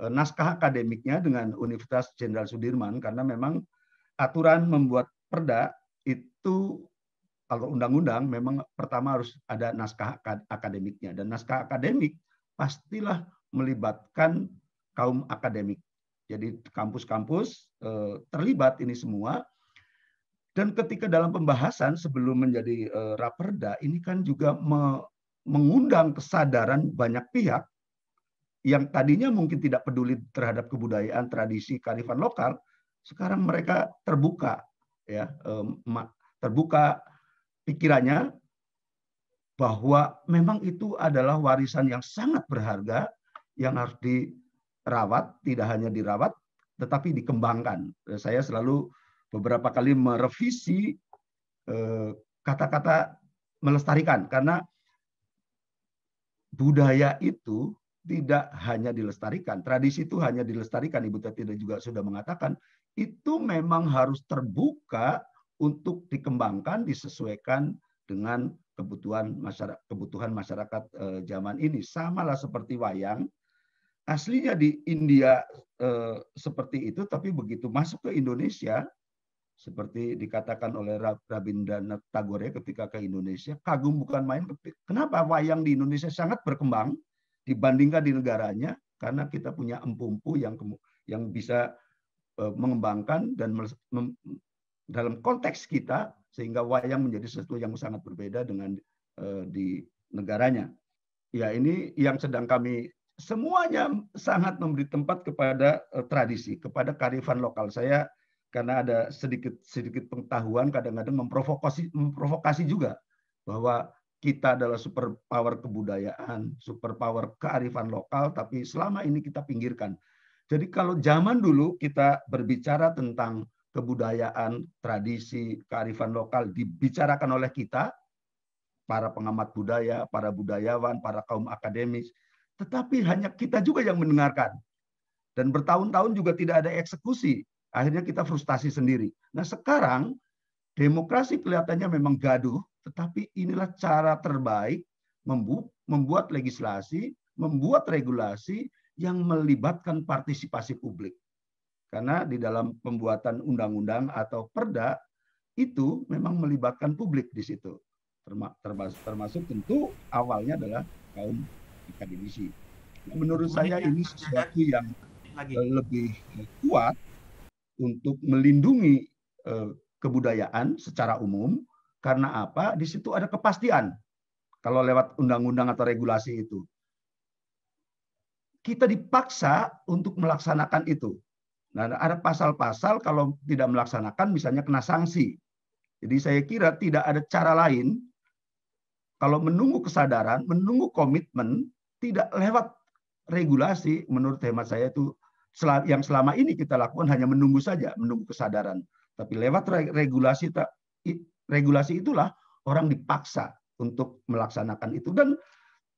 e, naskah akademiknya dengan Universitas Jenderal Sudirman karena memang aturan membuat perda itu kalau undang-undang memang pertama harus ada naskah akademiknya dan naskah akademik pastilah melibatkan kaum akademik jadi kampus-kampus eh, terlibat ini semua. Dan ketika dalam pembahasan sebelum menjadi eh, raperda, ini kan juga mengundang kesadaran banyak pihak yang tadinya mungkin tidak peduli terhadap kebudayaan, tradisi, kearifan lokal, sekarang mereka terbuka, ya, terbuka pikirannya bahwa memang itu adalah warisan yang sangat berharga yang harus di rawat, tidak hanya dirawat, tetapi dikembangkan. Saya selalu beberapa kali merevisi eh, kata-kata melestarikan, karena budaya itu tidak hanya dilestarikan, tradisi itu hanya dilestarikan. Ibu Tati juga sudah mengatakan, itu memang harus terbuka untuk dikembangkan, disesuaikan dengan kebutuhan masyarakat, kebutuhan masyarakat eh, zaman ini. Samalah seperti wayang, aslinya di India eh, seperti itu, tapi begitu masuk ke Indonesia, seperti dikatakan oleh Rabindranath Tagore ketika ke Indonesia, kagum bukan main. Kenapa wayang di Indonesia sangat berkembang dibandingkan di negaranya? Karena kita punya empu-empu yang yang bisa eh, mengembangkan dan dalam konteks kita sehingga wayang menjadi sesuatu yang sangat berbeda dengan eh, di negaranya. Ya ini yang sedang kami semuanya sangat memberi tempat kepada uh, tradisi, kepada karifan lokal. Saya karena ada sedikit sedikit pengetahuan kadang-kadang memprovokasi memprovokasi juga bahwa kita adalah super power kebudayaan, super power kearifan lokal, tapi selama ini kita pinggirkan. Jadi kalau zaman dulu kita berbicara tentang kebudayaan, tradisi, kearifan lokal dibicarakan oleh kita, para pengamat budaya, para budayawan, para kaum akademis, tetapi hanya kita juga yang mendengarkan. Dan bertahun-tahun juga tidak ada eksekusi. Akhirnya kita frustasi sendiri. Nah sekarang demokrasi kelihatannya memang gaduh, tetapi inilah cara terbaik membuat legislasi, membuat regulasi yang melibatkan partisipasi publik. Karena di dalam pembuatan undang-undang atau perda itu memang melibatkan publik di situ. Termasuk tentu awalnya adalah kaum akademisi. Menurut saya ini sesuatu yang Lagi. lebih kuat untuk melindungi eh, kebudayaan secara umum karena apa? Di situ ada kepastian kalau lewat undang-undang atau regulasi itu. Kita dipaksa untuk melaksanakan itu. Nah, ada pasal-pasal kalau tidak melaksanakan misalnya kena sanksi. Jadi saya kira tidak ada cara lain kalau menunggu kesadaran, menunggu komitmen tidak lewat regulasi menurut hemat saya itu yang selama ini kita lakukan hanya menunggu saja, menunggu kesadaran. Tapi lewat regulasi regulasi itulah orang dipaksa untuk melaksanakan itu dan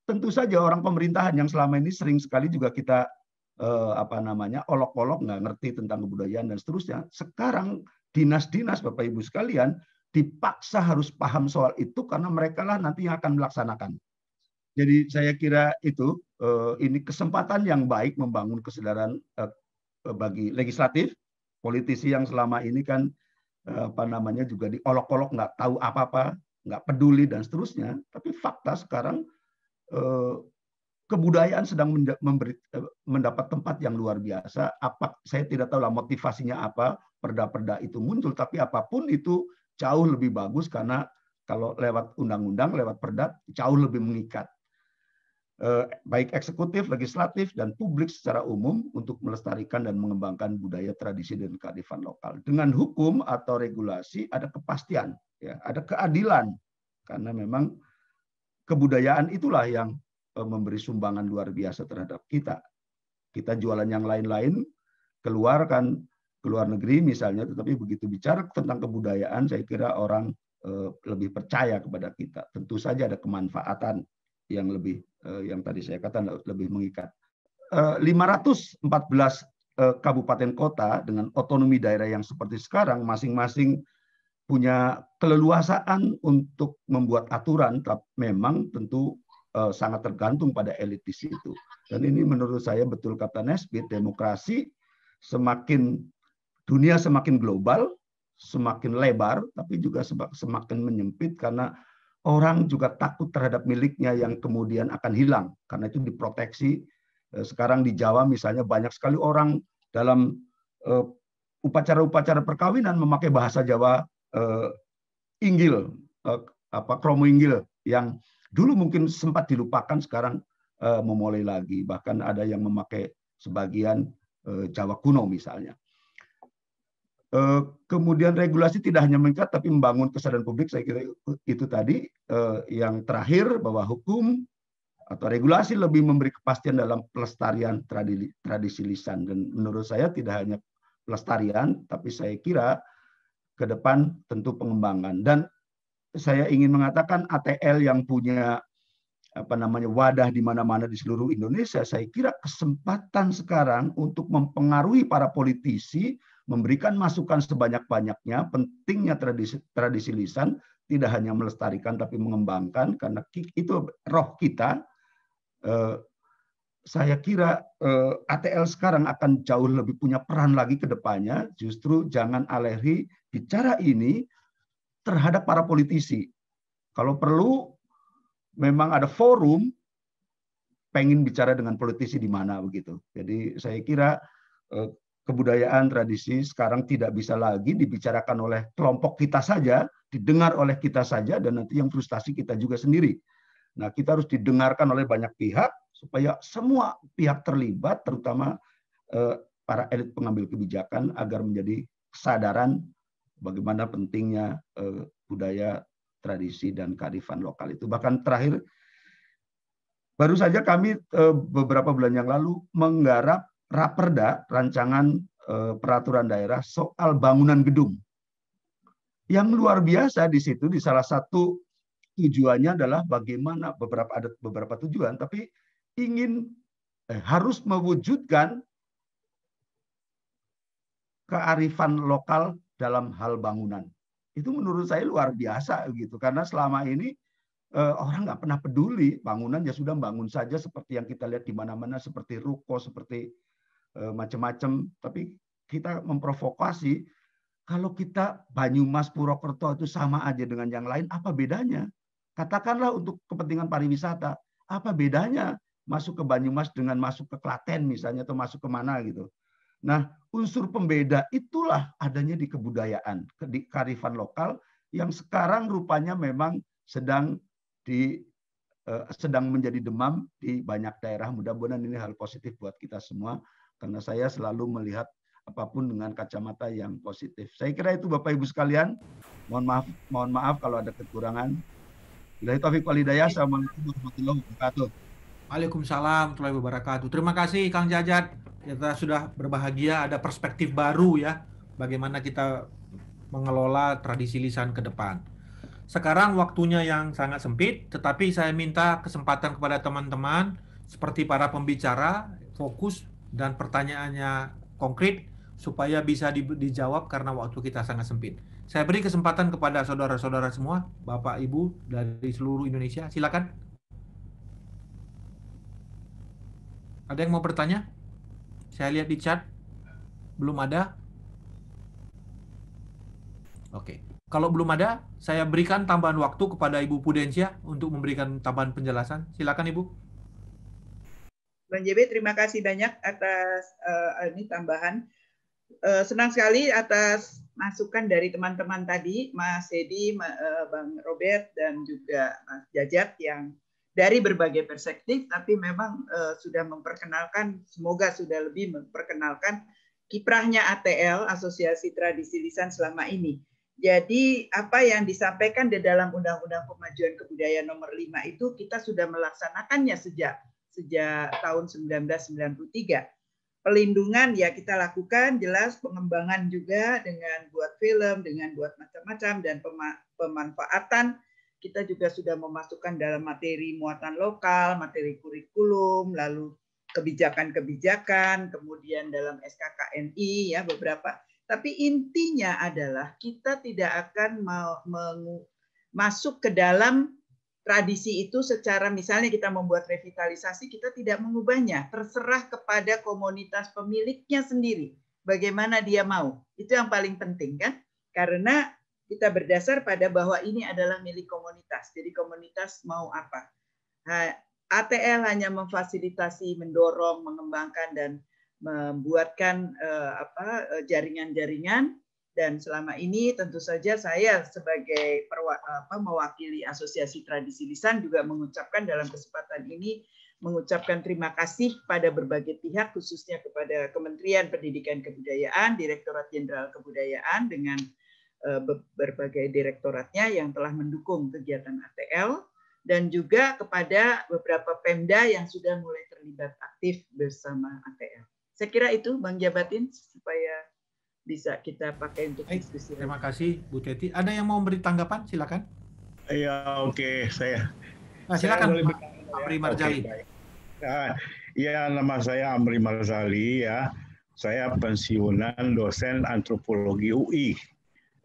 tentu saja orang pemerintahan yang selama ini sering sekali juga kita eh, apa namanya olok-olok nggak ngerti tentang kebudayaan dan seterusnya. Sekarang dinas-dinas Bapak Ibu sekalian dipaksa harus paham soal itu karena mereka lah nanti yang akan melaksanakan. Jadi saya kira itu eh, ini kesempatan yang baik membangun kesadaran eh, bagi legislatif, politisi yang selama ini kan eh, apa namanya juga diolok-olok nggak tahu apa-apa, nggak peduli dan seterusnya. Tapi fakta sekarang kebudayaan sedang memberi, mendapat tempat yang luar biasa. Apa saya tidak tahu lah motivasinya apa perda-perda itu muncul, tapi apa pun itu jauh lebih bagus karena kalau lewat undang-undang, lewat perda jauh lebih mengikat. Eh, baik eksekutif, legislatif, dan publik secara umum untuk melestarikan dan mengembangkan budaya, tradisi, dan kearifan lokal. Dengan hukum atau regulasi ada kepastian, ya, ada keadilan, karena memang kebudayaan itulah yang eh, memberi sumbangan luar biasa terhadap kita. Kita jualan yang lain-lain, keluarkan ke luar negeri misalnya, tetapi begitu bicara tentang kebudayaan, saya kira orang eh, lebih percaya kepada kita. Tentu saja ada kemanfaatan yang lebih yang tadi saya katakan lebih mengikat. 514 eh, eh, kabupaten kota dengan otonomi daerah yang seperti sekarang masing-masing punya keleluasaan untuk membuat aturan, tapi memang tentu sangat tergantung pada elit di situ. Dan ini menurut saya betul kata Nesbit, demokrasi semakin dunia semakin global, semakin lebar, tapi juga semakin menyempit karena orang juga takut terhadap miliknya yang kemudian akan hilang karena itu diproteksi. Eh, sekarang di Jawa misalnya banyak sekali orang dalam eh, upacara-upacara perkawinan memakai bahasa Jawa uh, Inggil, apa kromo Inggil yang dulu mungkin sempat dilupakan sekarang memulai lagi. Bahkan ada yang memakai sebagian Jawa kuno misalnya. Eh, kemudian regulasi tidak hanya mengikat tapi membangun kesadaran publik saya kira itu tadi. Eh, yang terakhir bahwa hukum atau regulasi lebih memberi kepastian dalam pelestarian tradisi, tradisi lisan. Dan menurut saya tidak hanya pelestarian tapi saya kira ke depan tentu pengembangan. Dan saya ingin mengatakan ATL yang punya apa namanya wadah di mana-mana di seluruh Indonesia saya kira kesempatan sekarang untuk mempengaruhi para politisi memberikan masukan sebanyak-banyaknya, pentingnya tradisi, tradisi lisan, tidak hanya melestarikan tapi mengembangkan, karena itu roh kita. Eh, saya kira eh, ATL sekarang akan jauh lebih punya peran lagi ke depannya, justru jangan alergi bicara ini terhadap para politisi. Kalau perlu, memang ada forum, pengen bicara dengan politisi di mana begitu. Jadi saya kira eh, kebudayaan tradisi sekarang tidak bisa lagi dibicarakan oleh kelompok kita saja, didengar oleh kita saja, dan nanti yang frustasi kita juga sendiri. Nah, kita harus didengarkan oleh banyak pihak supaya semua pihak terlibat, terutama eh, para elit pengambil kebijakan agar menjadi kesadaran bagaimana pentingnya eh, budaya, tradisi, dan kearifan lokal itu. Bahkan terakhir, baru saja kami eh, beberapa bulan yang lalu menggarap Raperda, rancangan eh, peraturan daerah soal bangunan gedung. Yang luar biasa di situ di salah satu tujuannya adalah bagaimana beberapa ada beberapa tujuan, tapi ingin eh, harus mewujudkan kearifan lokal dalam hal bangunan. Itu menurut saya luar biasa gitu karena selama ini eh, orang nggak pernah peduli bangunan ya sudah bangun saja seperti yang kita lihat di mana-mana seperti ruko seperti macam-macam, tapi kita memprovokasi kalau kita Banyumas Purwokerto itu sama aja dengan yang lain, apa bedanya? Katakanlah untuk kepentingan pariwisata, apa bedanya masuk ke Banyumas dengan masuk ke Klaten misalnya atau masuk ke mana gitu. Nah, unsur pembeda itulah adanya di kebudayaan, di karifan lokal yang sekarang rupanya memang sedang di eh, sedang menjadi demam di banyak daerah. Mudah-mudahan ini hal positif buat kita semua karena saya selalu melihat apa pun dengan kacamata yang positif. Saya kira itu Bapak Ibu sekalian. Mohon maaf, mohon maaf kalau ada kekurangan. Bila taufik walidayah. Assalamualaikum warahmatullahi wabarakatuh. Waalaikumsalam warahmatullahi wabarakatuh. Terima kasih Kang Jajat. Kita sudah berbahagia ada perspektif baru ya bagaimana kita mengelola tradisi lisan ke depan. Sekarang waktunya yang sangat sempit, tetapi saya minta kesempatan kepada teman-teman seperti para pembicara fokus dan pertanyaannya konkret supaya bisa di, dijawab karena waktu kita sangat sempit. Saya beri kesempatan kepada saudara-saudara semua, Bapak Ibu dari seluruh Indonesia. Silakan. Ada yang mau bertanya? Saya lihat di chat. Belum ada. Oke. Kalau belum ada, saya berikan tambahan waktu kepada Ibu Pudensia untuk memberikan tambahan penjelasan. Silakan Ibu. Bang JB, terima kasih banyak atas uh, ini tambahan. Uh, senang sekali atas masukan dari teman-teman tadi, Mas Edi, uh, Bang Robert, dan juga Mas Jajat yang dari berbagai perspektif, tapi memang uh, sudah memperkenalkan, semoga sudah lebih memperkenalkan kiprahnya ATL, Asosiasi Tradisi Lisan selama ini. Jadi apa yang disampaikan di dalam Undang-Undang Pemajuan Kebudayaan Nomor 5 itu kita sudah melaksanakannya sejak sejak tahun 1993 pelindungan ya kita lakukan jelas pengembangan juga dengan buat film dengan buat macam-macam dan pemanfaatan. Kita juga sudah memasukkan dalam materi muatan lokal materi kurikulum lalu kebijakan-kebijakan kemudian dalam SKKNI ya beberapa. Tapi intinya adalah kita tidak akan mau masuk ke dalam tradisi itu secara misalnya kita membuat revitalisasi kita tidak mengubahnya. Terserah kepada komunitas pemiliknya sendiri bagaimana dia mau. Itu yang paling penting kan? Karena kita berdasar pada bahwa ini adalah milik komunitas. Jadi komunitas mau apa? ATL hanya memfasilitasi mendorong mengembangkan dan membuatkan eh, apa eh, jaringan-jaringan dan selama ini tentu saja saya sebagai apa, mewakili Asosiasi Tradisi Lisan juga mengucapkan dalam kesempatan ini mengucapkan terima kasih pada berbagai pihak khususnya kepada Kementerian Pendidikan Kebudayaan, Direktorat Jenderal Kebudayaan dengan uh, berbagai direktoratnya yang telah mendukung kegiatan ATL dan juga kepada beberapa Pemda yang sudah mulai terlibat aktif bersama ATL. Saya kira itu Bang Jabatin supaya bisa kita pakai untuk Baik, diskusi. Terima kasih Bu Teti. Ada yang mau beri tanggapan? Silakan. Iya, oke, okay. saya. Nah, silakan Pak Amri Marzali. Okay, ya, ya, nama saya Amri Marzali ya. Saya pensiunan dosen antropologi UI.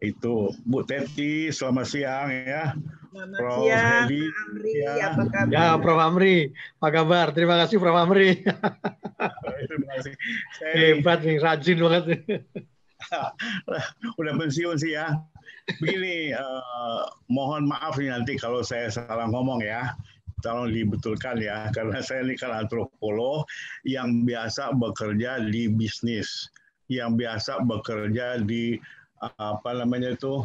Itu Bu Teti, selamat siang ya. Selamat Prof. siang, Heli, Amri, ya. apa kabar? Ya, Prof. Amri, apa kabar? Terima kasih Prof. Amri. Terima kasih. Saya... Hebat nih, rajin banget. <laughs> udah pensiun sih ya. Begini, uh, mohon maaf nih nanti kalau saya salah ngomong ya. Tolong dibetulkan ya, <laughs> karena saya ini kan antropolog yang biasa bekerja di bisnis, yang biasa bekerja di apa namanya itu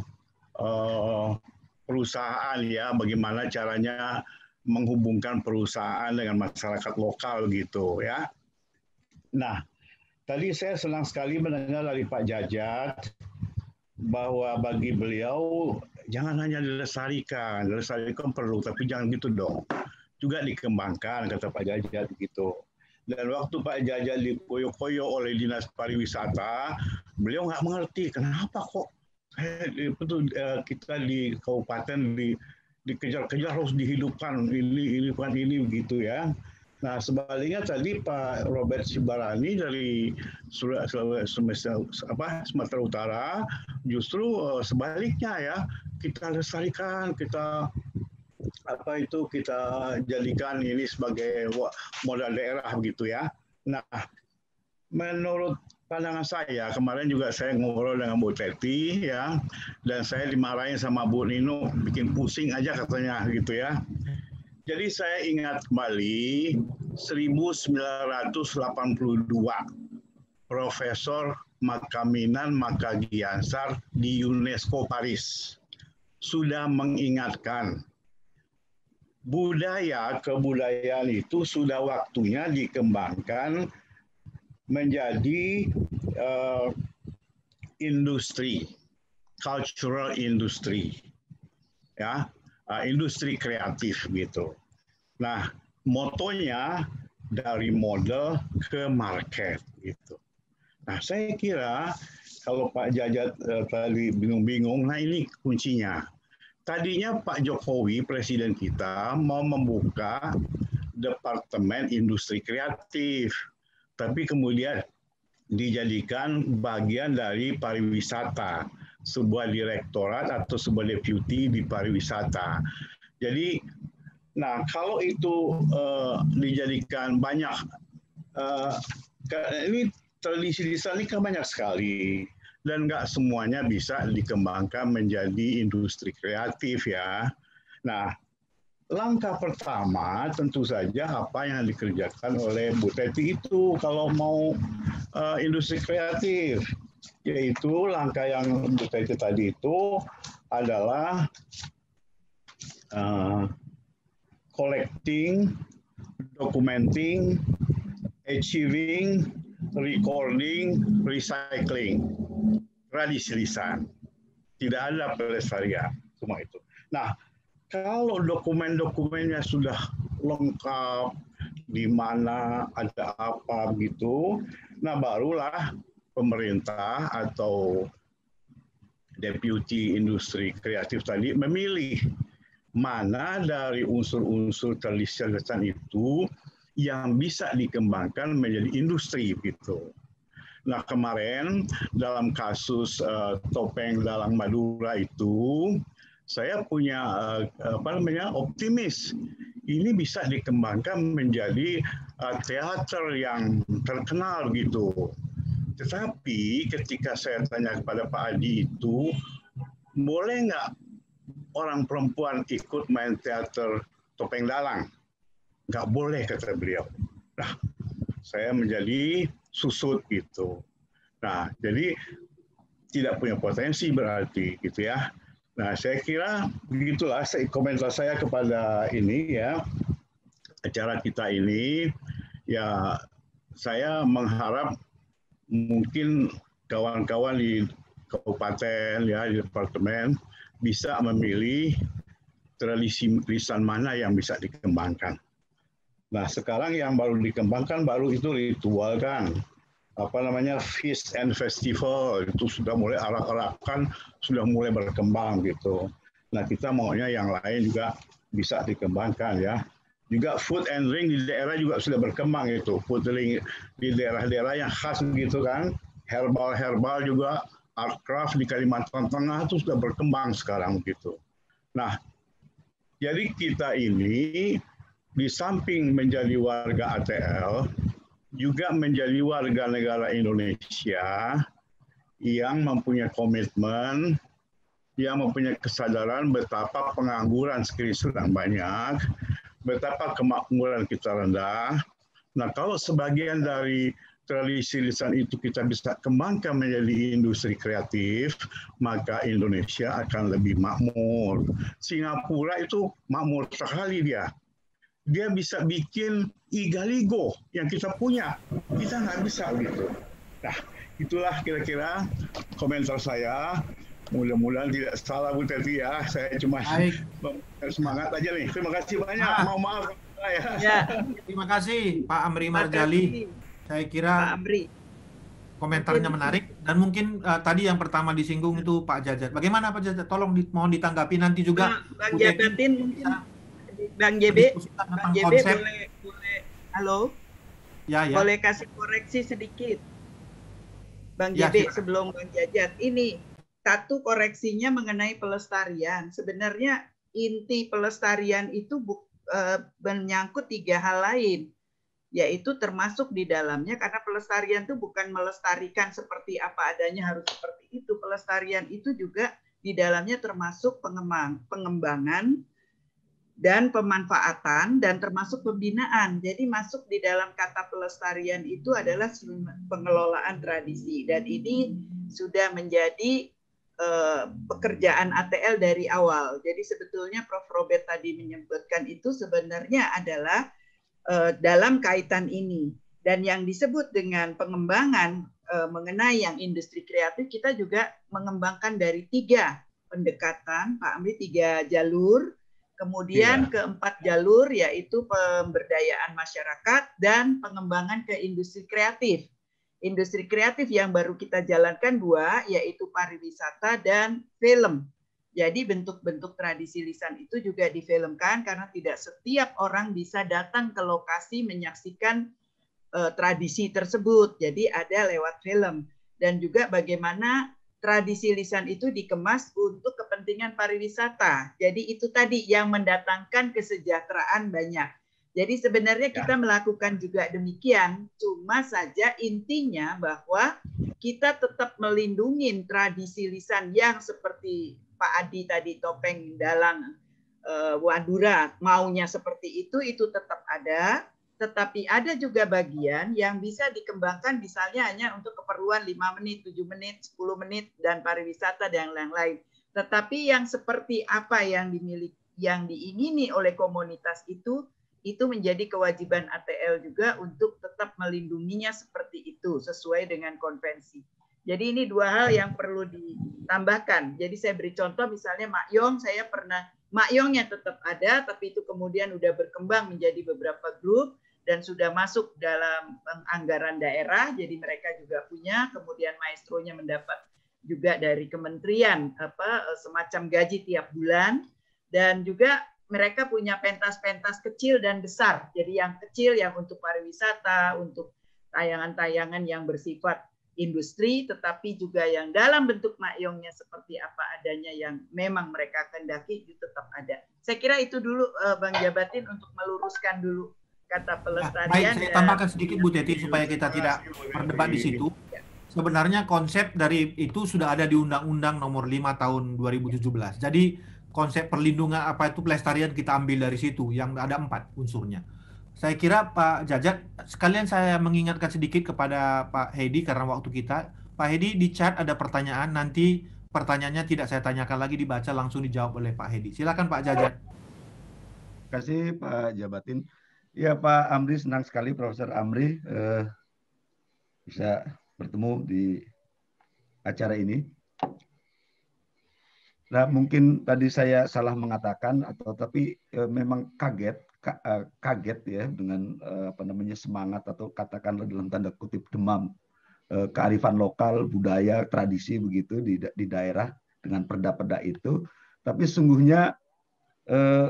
uh, perusahaan ya, bagaimana caranya menghubungkan perusahaan dengan masyarakat lokal gitu ya. Nah, Tadi saya senang sekali mendengar dari Pak Jajat bahwa bagi beliau jangan hanya dilestarikan, dilestarikan perlu, tapi jangan gitu dong. Juga dikembangkan, kata Pak Jajat gitu. Dan waktu Pak Jajat dipoyo-poyo oleh Dinas Pariwisata, beliau nggak mengerti kenapa kok eh, kita di kabupaten di dikejar-kejar harus dihidupkan ini ini bukan ini begitu ya. Nah, sebaliknya tadi Pak Robert Sibarani dari Sumatera Utara justru uh, sebaliknya ya kita lestarikan, kita apa itu kita jadikan ini sebagai modal daerah gitu ya. Nah, menurut pandangan saya kemarin juga saya ngobrol dengan Bu Teti ya dan saya dimarahin sama Bu Nino bikin pusing aja katanya gitu ya jadi saya ingat kembali 1982. Profesor Makaminan Makagiansar di UNESCO Paris sudah mengingatkan budaya kebudayaan itu sudah waktunya dikembangkan menjadi uh, industri, cultural industry, ya, uh, industri kreatif gitu. Nah, motonya dari model ke market gitu. Nah, saya kira kalau Pak Jajat uh, tadi bingung-bingung, nah ini kuncinya Tadinya Pak Jokowi, presiden kita, mau membuka Departemen Industri Kreatif, tapi kemudian dijadikan bagian dari pariwisata, sebuah direktorat atau sebuah deputi di pariwisata. Jadi, nah kalau itu uh, dijadikan banyak, uh, ini tradisi di sana kan banyak sekali dan nggak semuanya bisa dikembangkan menjadi industri kreatif ya. Nah, langkah pertama tentu saja apa yang dikerjakan oleh Bu Teti itu kalau mau uh, industri kreatif yaitu langkah yang Bu Teti tadi itu adalah uh, collecting, documenting, achieving, recording, recycling tradisi lisan. Tidak ada pelestarian, semua itu. Nah, kalau dokumen-dokumennya sudah lengkap, di mana ada apa gitu, nah barulah pemerintah atau deputi industri kreatif tadi memilih mana dari unsur-unsur tradisi lisan itu yang bisa dikembangkan menjadi industri gitu. Nah kemarin dalam kasus uh, topeng dalang Madura itu saya punya uh, apa namanya optimis ini bisa dikembangkan menjadi uh, teater yang terkenal gitu. Tetapi ketika saya tanya kepada Pak Adi itu boleh nggak orang perempuan ikut main teater topeng dalang? Nggak boleh kata beliau. Nah, saya menjadi susut gitu. Nah, jadi tidak punya potensi berarti gitu ya. Nah, saya kira begitulah komentar saya kepada ini ya acara kita ini ya saya mengharap mungkin kawan-kawan di kabupaten ya di departemen bisa memilih tradisi lisan mana yang bisa dikembangkan. Nah, sekarang yang baru dikembangkan baru itu ritual kan. Apa namanya feast and festival itu sudah mulai arak-arakan, sudah mulai berkembang gitu. Nah, kita maunya yang lain juga bisa dikembangkan ya. Juga food and drink di daerah juga sudah berkembang itu. Food drink di daerah-daerah yang khas gitu kan. Herbal-herbal juga art di Kalimantan Tengah itu sudah berkembang sekarang gitu. Nah, jadi kita ini di samping menjadi warga ATL, juga menjadi warga negara Indonesia yang mempunyai komitmen, yang mempunyai kesadaran betapa pengangguran sekali sedang banyak, betapa kemakmuran kita rendah. Nah, kalau sebagian dari tradisi lisan itu kita bisa kembangkan menjadi industri kreatif, maka Indonesia akan lebih makmur. Singapura itu makmur sekali dia dia bisa bikin igaligo yang kita punya. Kita nggak bisa gitu. Nah, itulah kira-kira komentar saya. Mudah-mudahan tidak salah Bu Teti ya. Saya cuma semangat aja nih. Terima kasih banyak. Ah. Mau maaf ya. ya. Terima kasih Pak Amri Marjali. Saya kira Pak Amri. komentarnya menarik dan mungkin uh, tadi yang pertama disinggung itu Pak Jajat. Bagaimana Pak Jajat? Tolong di, mohon ditanggapi nanti juga. Pak Jajatin mungkin Bang JB, Bang JB boleh boleh halo? Ya, ya. Boleh kasih koreksi sedikit. Bang ya, JB sebelum Bang Jajat. Ini satu koreksinya mengenai pelestarian. Sebenarnya inti pelestarian itu bu, uh, menyangkut tiga hal lain yaitu termasuk di dalamnya karena pelestarian itu bukan melestarikan seperti apa adanya harus seperti itu pelestarian itu juga di dalamnya termasuk pengembang pengembangan dan pemanfaatan dan termasuk pembinaan. Jadi masuk di dalam kata pelestarian itu adalah pengelolaan tradisi dan ini sudah menjadi uh, pekerjaan ATL dari awal. Jadi sebetulnya Prof Robert tadi menyebutkan itu sebenarnya adalah dalam kaitan ini dan yang disebut dengan pengembangan uh, mengenai yang industri kreatif kita juga mengembangkan dari tiga pendekatan Pak Amri tiga jalur Kemudian ya. keempat jalur yaitu pemberdayaan masyarakat dan pengembangan ke industri kreatif. Industri kreatif yang baru kita jalankan dua yaitu pariwisata dan film. Jadi bentuk-bentuk tradisi lisan itu juga difilmkan karena tidak setiap orang bisa datang ke lokasi menyaksikan uh, tradisi tersebut. Jadi ada lewat film dan juga bagaimana tradisi lisan itu dikemas untuk kepentingan pariwisata. Jadi itu tadi yang mendatangkan kesejahteraan banyak. Jadi sebenarnya ya. kita melakukan juga demikian, cuma saja intinya bahwa kita tetap melindungi tradisi lisan yang seperti Pak Adi tadi topeng dalang Wadura maunya seperti itu itu tetap ada tetapi ada juga bagian yang bisa dikembangkan misalnya hanya untuk keperluan 5 menit, 7 menit, 10 menit dan pariwisata dan lain-lain. Tetapi yang seperti apa yang dimiliki yang diingini oleh komunitas itu itu menjadi kewajiban ATL juga untuk tetap melindunginya seperti itu sesuai dengan konvensi. Jadi ini dua hal yang perlu ditambahkan. Jadi saya beri contoh misalnya Mak Yong, saya pernah Mak Yongnya tetap ada, tapi itu kemudian udah berkembang menjadi beberapa grup dan sudah masuk dalam anggaran daerah, jadi mereka juga punya. Kemudian maestronya mendapat juga dari kementerian apa semacam gaji tiap bulan dan juga mereka punya pentas-pentas kecil dan besar. Jadi yang kecil yang untuk pariwisata, untuk tayangan-tayangan yang bersifat industri, tetapi juga yang dalam bentuk makyongnya seperti apa adanya yang memang mereka kendaki itu tetap ada. Saya kira itu dulu eh, Bang Jabatin untuk meluruskan dulu kata pelestarian. Nah, baik, saya tambahkan sedikit Bu Teti supaya kita tidak berdebat di situ. Sebenarnya konsep dari itu sudah ada di Undang-Undang Nomor 5 Tahun 2017. Jadi konsep perlindungan apa itu pelestarian kita ambil dari situ yang ada empat unsurnya. Saya kira Pak Jajat, sekalian saya mengingatkan sedikit kepada Pak Hedi karena waktu kita. Pak Hedi di chat ada pertanyaan, nanti pertanyaannya tidak saya tanyakan lagi dibaca langsung dijawab oleh Pak Hedi. Silakan Pak Jajat. Terima kasih Pak Jabatin. Ya Pak Amri senang sekali Profesor Amri eh, bisa bertemu di acara ini. Nah mungkin tadi saya salah mengatakan atau tapi eh, memang kaget ka, kaget ya dengan eh, apa namanya semangat atau katakanlah dalam tanda kutip demam eh, kearifan lokal budaya tradisi begitu di di daerah dengan perda-perda itu. Tapi sungguhnya Eh,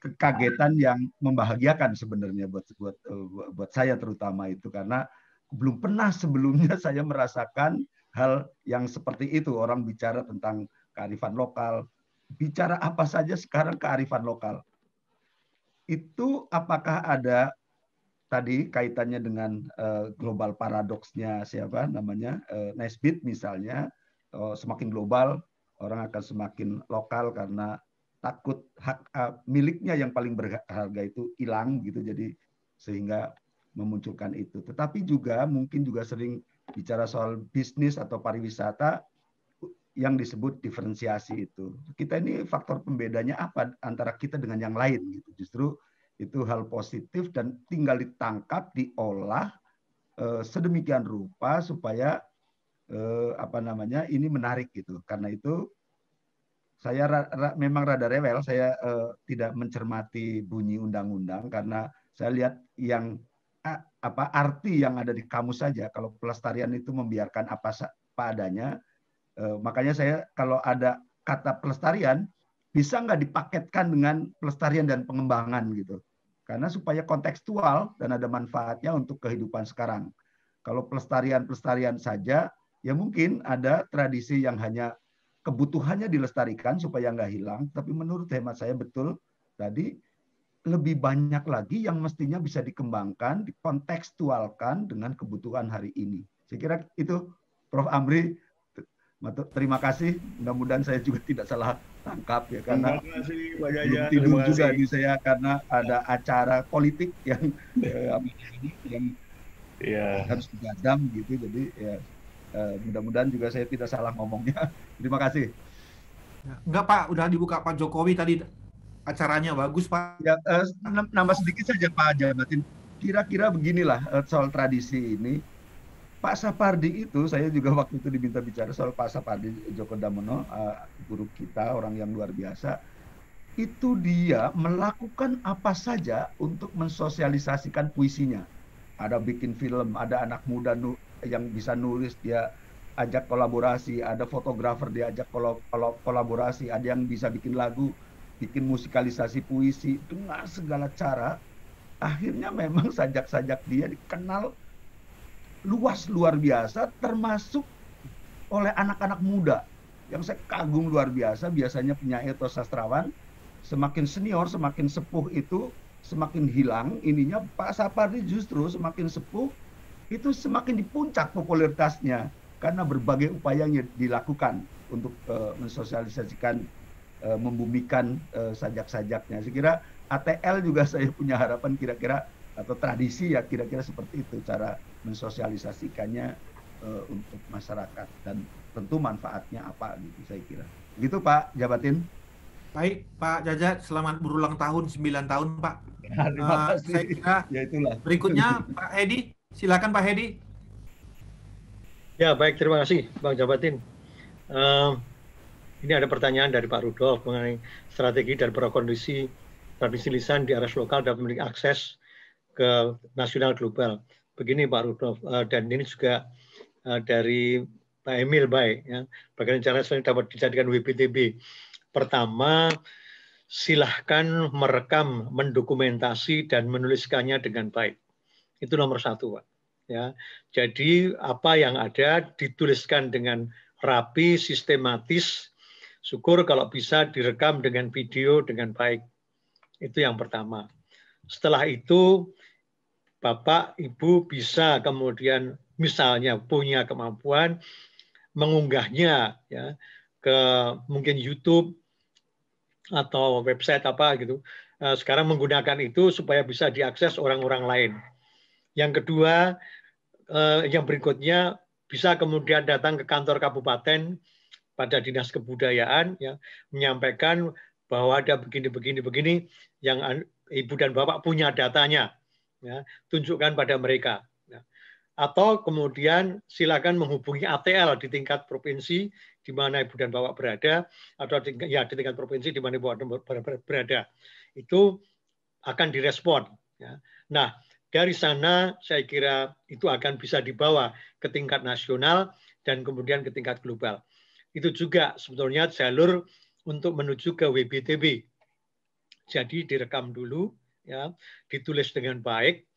kekagetan yang membahagiakan sebenarnya buat buat eh, buat saya terutama itu. Karena belum pernah sebelumnya <laughs> saya merasakan hal yang seperti itu. Orang bicara tentang kearifan lokal. Bicara apa saja sekarang kearifan lokal itu apakah ada tadi kaitannya dengan uh, global paradoksnya siapa namanya uh, Nesbit misalnya uh, semakin global orang akan semakin lokal karena takut hak uh, miliknya yang paling berharga itu hilang gitu jadi sehingga memunculkan itu. Tetapi juga mungkin juga sering bicara soal bisnis atau pariwisata yang disebut diferensiasi itu. Kita ini faktor pembedanya apa antara kita dengan yang lain gitu. Justru itu hal positif dan tinggal ditangkap, diolah eh, sedemikian rupa supaya eh, apa namanya ini menarik gitu. Karena itu saya ra, ra, memang rada rewel, saya uh, tidak mencermati bunyi undang-undang karena saya lihat yang apa arti yang ada di kamus saja. Kalau pelestarian itu membiarkan apa, apa uh, makanya saya kalau ada kata pelestarian bisa nggak dipaketkan dengan pelestarian dan pengembangan gitu. Karena supaya kontekstual dan ada manfaatnya untuk kehidupan sekarang. Kalau pelestarian-pelestarian saja, ya mungkin ada tradisi yang hanya kebutuhannya dilestarikan supaya nggak hilang. Tapi menurut hemat saya betul tadi lebih banyak lagi yang mestinya bisa dikembangkan, dikontekstualkan dengan kebutuhan hari ini. Saya kira itu Prof. Amri Terima kasih. Mudah-mudahan saya juga tidak salah tangkap ya karena terima kasih belum tidur juga di saya karena ada acara politik yang <laughs> eh, yang ya. harus digadam gitu. Jadi ya eh, mudah-mudahan juga saya tidak salah ngomongnya. <laughs> Terima kasih. Enggak Pak, udah dibuka Pak Jokowi tadi acaranya bagus Pak. Ya eh, nambah sedikit saja Pak Jabatin. Kira-kira beginilah soal tradisi ini Pak Sapardi itu, saya juga waktu itu diminta bicara soal Pak Sapardi Joko Damono, uh, guru kita, orang yang luar biasa. Itu dia melakukan apa saja untuk mensosialisasikan puisinya. Ada bikin film, ada anak muda yang bisa nulis, dia ajak kolaborasi, ada fotografer dia ajak kol kol kolaborasi, ada yang bisa bikin lagu, bikin musikalisasi puisi dengan segala cara. Akhirnya memang sajak-sajak dia dikenal luas luar biasa termasuk oleh anak-anak muda. Yang saya kagum luar biasa biasanya penyair atau sastrawan semakin senior semakin sepuh itu semakin hilang ininya Pak Sapardi justru semakin sepuh itu semakin di puncak popularitasnya karena berbagai upaya yang dilakukan untuk uh, mensosialisasikan uh, membumikan uh, sajak-sajaknya. Saya kira ATL juga <laughs> saya punya harapan kira-kira atau tradisi ya kira-kira seperti itu cara mensosialisasikannya uh, untuk masyarakat dan tentu manfaatnya apa gitu saya kira. Gitu Pak Jabatin. Baik Pak Jajat, selamat berulang tahun 9 tahun Pak. Ya, terima uh, kasih. Saya kira ya itulah. Berikutnya Pak Hedi, silakan Pak Hedi. Ya baik, terima kasih Bang Jabatin. Uh, ini ada pertanyaan dari Pak Rudolf mengenai strategi dan prakondisi tradisi lisan di aras lokal dan memiliki akses ke nasional global. Begini Pak Rudolf uh, dan ini juga uh, dari Pak Emil baik ya. Bagaimana cara saya dapat dijadikan WPTB pertama silahkan merekam mendokumentasi dan menuliskannya dengan baik. Itu nomor satu Pak ya. Jadi apa yang ada dituliskan dengan rapi sistematis. Syukur kalau bisa direkam dengan video dengan baik. Itu yang pertama. Setelah itu Bapak, Ibu bisa kemudian misalnya punya kemampuan mengunggahnya ya ke mungkin YouTube atau website apa gitu. Eh, sekarang menggunakan itu supaya bisa diakses orang-orang lain. Yang kedua, eh, yang berikutnya bisa kemudian datang ke kantor kabupaten pada dinas kebudayaan ya menyampaikan bahwa ada begini begini begini yang ibu dan bapak punya datanya ya, tunjukkan pada mereka. Ya. Atau kemudian silakan menghubungi ATL di tingkat provinsi di mana ibu dan bapak berada, atau di, ya di tingkat provinsi di mana ibu dan bapak berada. Itu akan direspon. Ya. Nah, dari sana saya kira itu akan bisa dibawa ke tingkat nasional dan kemudian ke tingkat global. Itu juga sebetulnya jalur untuk menuju ke WBTB. Jadi direkam dulu, ya ditulis dengan baik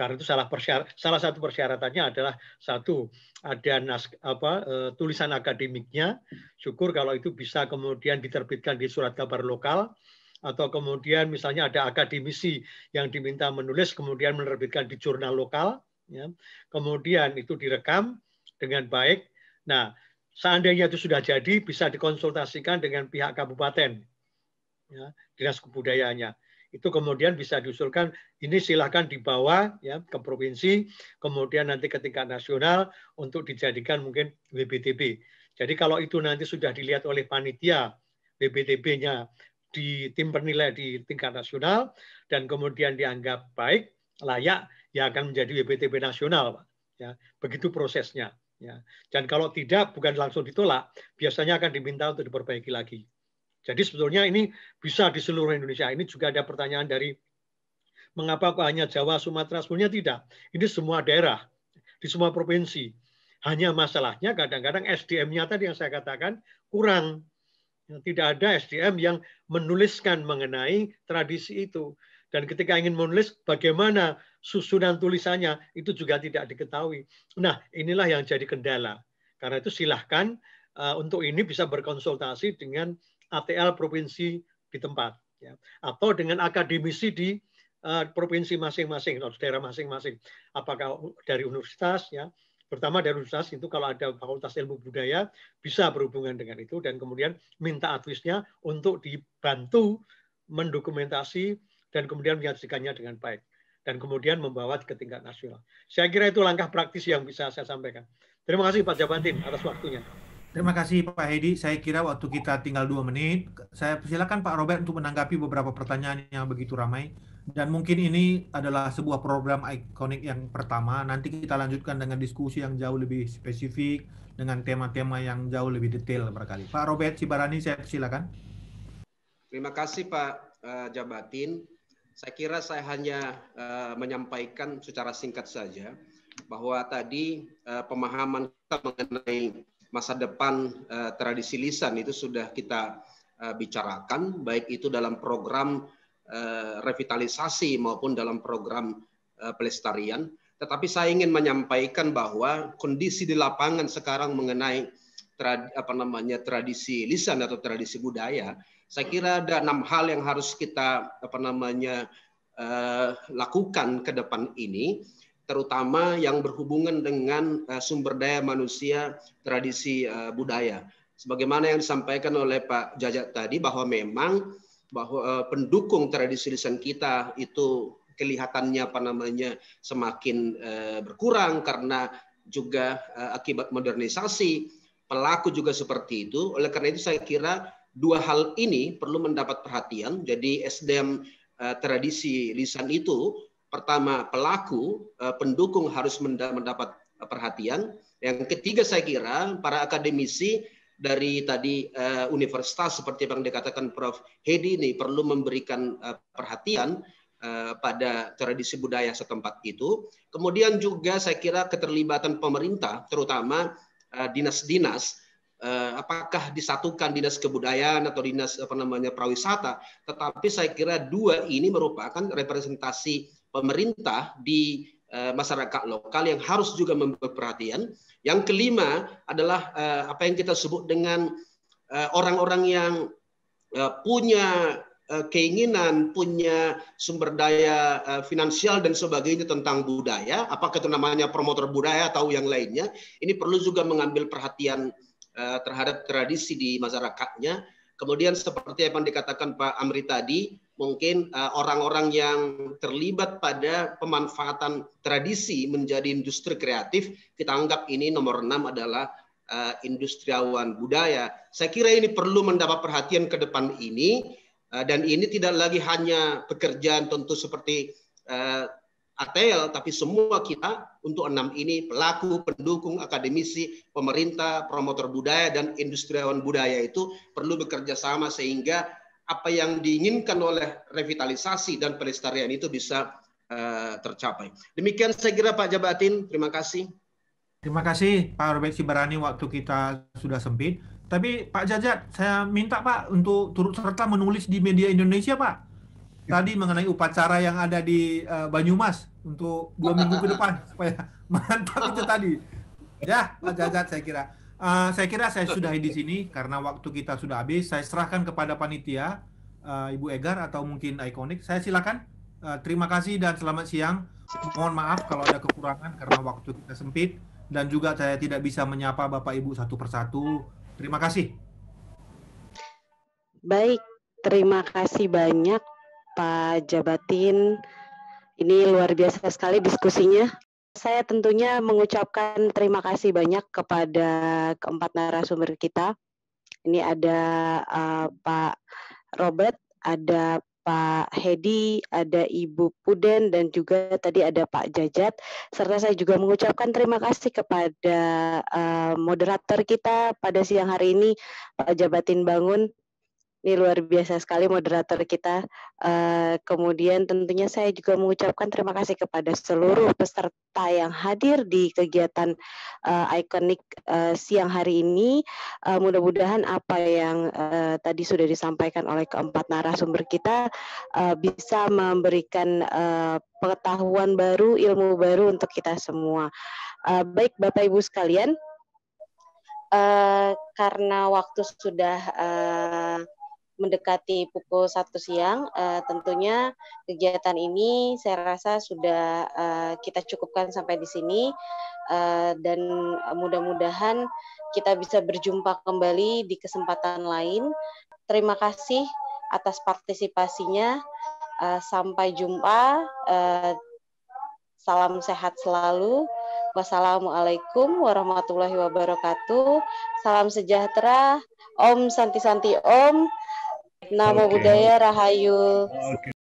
karena itu salah persyarat, salah satu persyaratannya adalah satu ada nas, apa, e, tulisan akademiknya syukur kalau itu bisa kemudian diterbitkan di surat kabar lokal atau kemudian misalnya ada akademisi yang diminta menulis kemudian menerbitkan di jurnal lokal ya. kemudian itu direkam dengan baik nah seandainya itu sudah jadi bisa dikonsultasikan dengan pihak kabupaten ya, dinas kebudayaannya itu kemudian bisa diusulkan ini silahkan dibawa ya ke provinsi kemudian nanti ke tingkat nasional untuk dijadikan mungkin WBTB. Jadi kalau itu nanti sudah dilihat oleh panitia WBTB-nya di tim penilai di tingkat nasional dan kemudian dianggap baik layak ya akan menjadi WBTB nasional Pak. Ya, begitu prosesnya ya. Dan kalau tidak bukan langsung ditolak, biasanya akan diminta untuk diperbaiki lagi. Jadi sebetulnya ini bisa di seluruh Indonesia. Ini juga ada pertanyaan dari mengapa kok hanya Jawa, Sumatera, sebenarnya tidak. Ini semua daerah, di semua provinsi. Hanya masalahnya kadang-kadang SDM-nya tadi yang saya katakan kurang. Tidak ada SDM yang menuliskan mengenai tradisi itu. Dan ketika ingin menulis bagaimana susunan tulisannya itu juga tidak diketahui. Nah inilah yang jadi kendala. Karena itu silahkan uh, untuk ini bisa berkonsultasi dengan ATL provinsi di tempat ya atau dengan akademisi di uh, provinsi masing-masing atau daerah masing-masing apakah dari universitas ya Pertama dari universitas itu kalau ada fakultas ilmu budaya bisa berhubungan dengan itu dan kemudian minta advisnya untuk dibantu mendokumentasi dan kemudian menyajikannya dengan baik dan kemudian membawa ke tingkat nasional. Saya kira itu langkah praktis yang bisa saya sampaikan. Terima kasih Pak Jabatin atas waktunya. Terima kasih Pak Hedi. Saya kira waktu kita tinggal dua menit. Saya silakan Pak Robert untuk menanggapi beberapa pertanyaan yang begitu ramai. Dan mungkin ini adalah sebuah program ikonik yang pertama. Nanti kita lanjutkan dengan diskusi yang jauh lebih spesifik dengan tema-tema yang jauh lebih detail barangkali. Pak Robert Cibarani, saya silakan. Terima kasih Pak uh, Jabatin. Saya kira saya hanya uh, menyampaikan secara singkat saja bahwa tadi uh, pemahaman kita mengenai masa depan uh, tradisi lisan itu sudah kita uh, bicarakan, baik itu dalam program Eh, revitalisasi maupun dalam program eh, pelestarian. Tetapi saya ingin menyampaikan bahwa kondisi di lapangan sekarang mengenai trad, apa namanya tradisi lisan atau tradisi budaya, saya kira ada enam hal yang harus kita apa namanya uh, lakukan ke depan ini, terutama yang berhubungan dengan uh, sumber daya manusia tradisi uh, budaya. Sebagaimana yang disampaikan oleh Pak Jajat tadi bahwa memang bahwa uh, pendukung tradisi lisan kita itu kelihatannya apa namanya semakin uh, berkurang karena juga uh, akibat modernisasi pelaku juga seperti itu oleh karena itu saya kira dua hal ini perlu mendapat perhatian jadi SDM uh, tradisi lisan itu pertama pelaku uh, pendukung harus mendapat perhatian yang ketiga saya kira para akademisi dari tadi uh, universitas seperti yang dikatakan Prof. Hedi ini perlu memberikan uh, perhatian pada tradisi budaya setempat itu. Kemudian juga saya kira keterlibatan pemerintah, terutama dinas-dinas, apakah disatukan dinas kebudayaan atau dinas apa namanya prawisata. Tetapi saya kira dua ini merupakan representasi pemerintah di uh, masyarakat lokal yang harus juga memberi perhatian yang kelima adalah uh, apa yang kita sebut dengan eh, orang-orang yang punya keinginan, punya sumber daya finansial dan sebagainya tentang budaya, apakah itu namanya promotor budaya atau yang lainnya, ini perlu juga mengambil perhatian terhadap tradisi di masyarakatnya. Kemudian seperti yang dikatakan Pak Amri tadi, mungkin eh, orang-orang uh, yang terlibat pada pemanfaatan tradisi menjadi industri kreatif, kita anggap ini nomor enam adalah uh, industriawan budaya. Saya kira ini perlu mendapat perhatian ke depan ini, uh, dan ini tidak lagi hanya pekerjaan tentu seperti uh, ATL, tapi semua kita untuk enam ini pelaku, pendukung, akademisi, pemerintah, promotor budaya, dan industriawan budaya itu perlu bekerja sama sehingga apa yang diinginkan oleh revitalisasi dan pelestarian itu bisa uh, tercapai. Demikian saya kira Pak Jabatin, terima kasih. Terima kasih Pak Robert Sibarani waktu kita sudah sempit. Tapi Pak Jajat, saya minta Pak untuk turut serta menulis di media Indonesia Pak. Tadi mengenai upacara yang ada di uh, Banyumas untuk dua minggu ke depan <laughs> supaya mantap itu tadi. Ya Pak Jajat saya kira. Uh, saya kira saya sudah di sini karena waktu kita sudah habis. Saya serahkan kepada panitia uh, Ibu Egar atau mungkin Ikonik. Saya silakan. Uh, terima kasih dan selamat siang. Mohon maaf kalau ada kekurangan karena waktu kita sempit dan juga saya tidak bisa menyapa Bapak Ibu satu persatu. Terima kasih. Baik, terima kasih banyak Pak Jabatin. Ini luar biasa sekali diskusinya saya tentunya mengucapkan terima kasih banyak kepada keempat narasumber kita. Ini ada uh, Pak Robert, ada Pak Hedi, ada Ibu Puden, dan juga tadi ada Pak Jajat. Serta saya juga mengucapkan terima kasih kepada uh, moderator kita pada siang hari ini, Pak Jabatin Bangun, ini luar biasa sekali moderator kita. Uh, kemudian tentunya saya juga mengucapkan terima kasih kepada seluruh peserta yang hadir di kegiatan uh, ikonik uh, siang hari ini. Mudah-mudahan apa yang tadi sudah disampaikan oleh keempat narasumber kita bisa memberikan pengetahuan baru, ilmu baru untuk kita semua. Baik Bapak Ibu sekalian, karena waktu sudah mendekati pukul satu siang. Uh, tentunya kegiatan ini saya rasa sudah uh, kita cukupkan sampai di sini uh, dan mudah-mudahan kita bisa berjumpa kembali di kesempatan lain. Terima kasih atas partisipasinya. Uh, sampai jumpa. Uh, salam sehat selalu. Wassalamualaikum warahmatullahi wabarakatuh. Salam sejahtera. Om Santi Santi Om. Namo okay. Buddhaya Rahayu. Okay.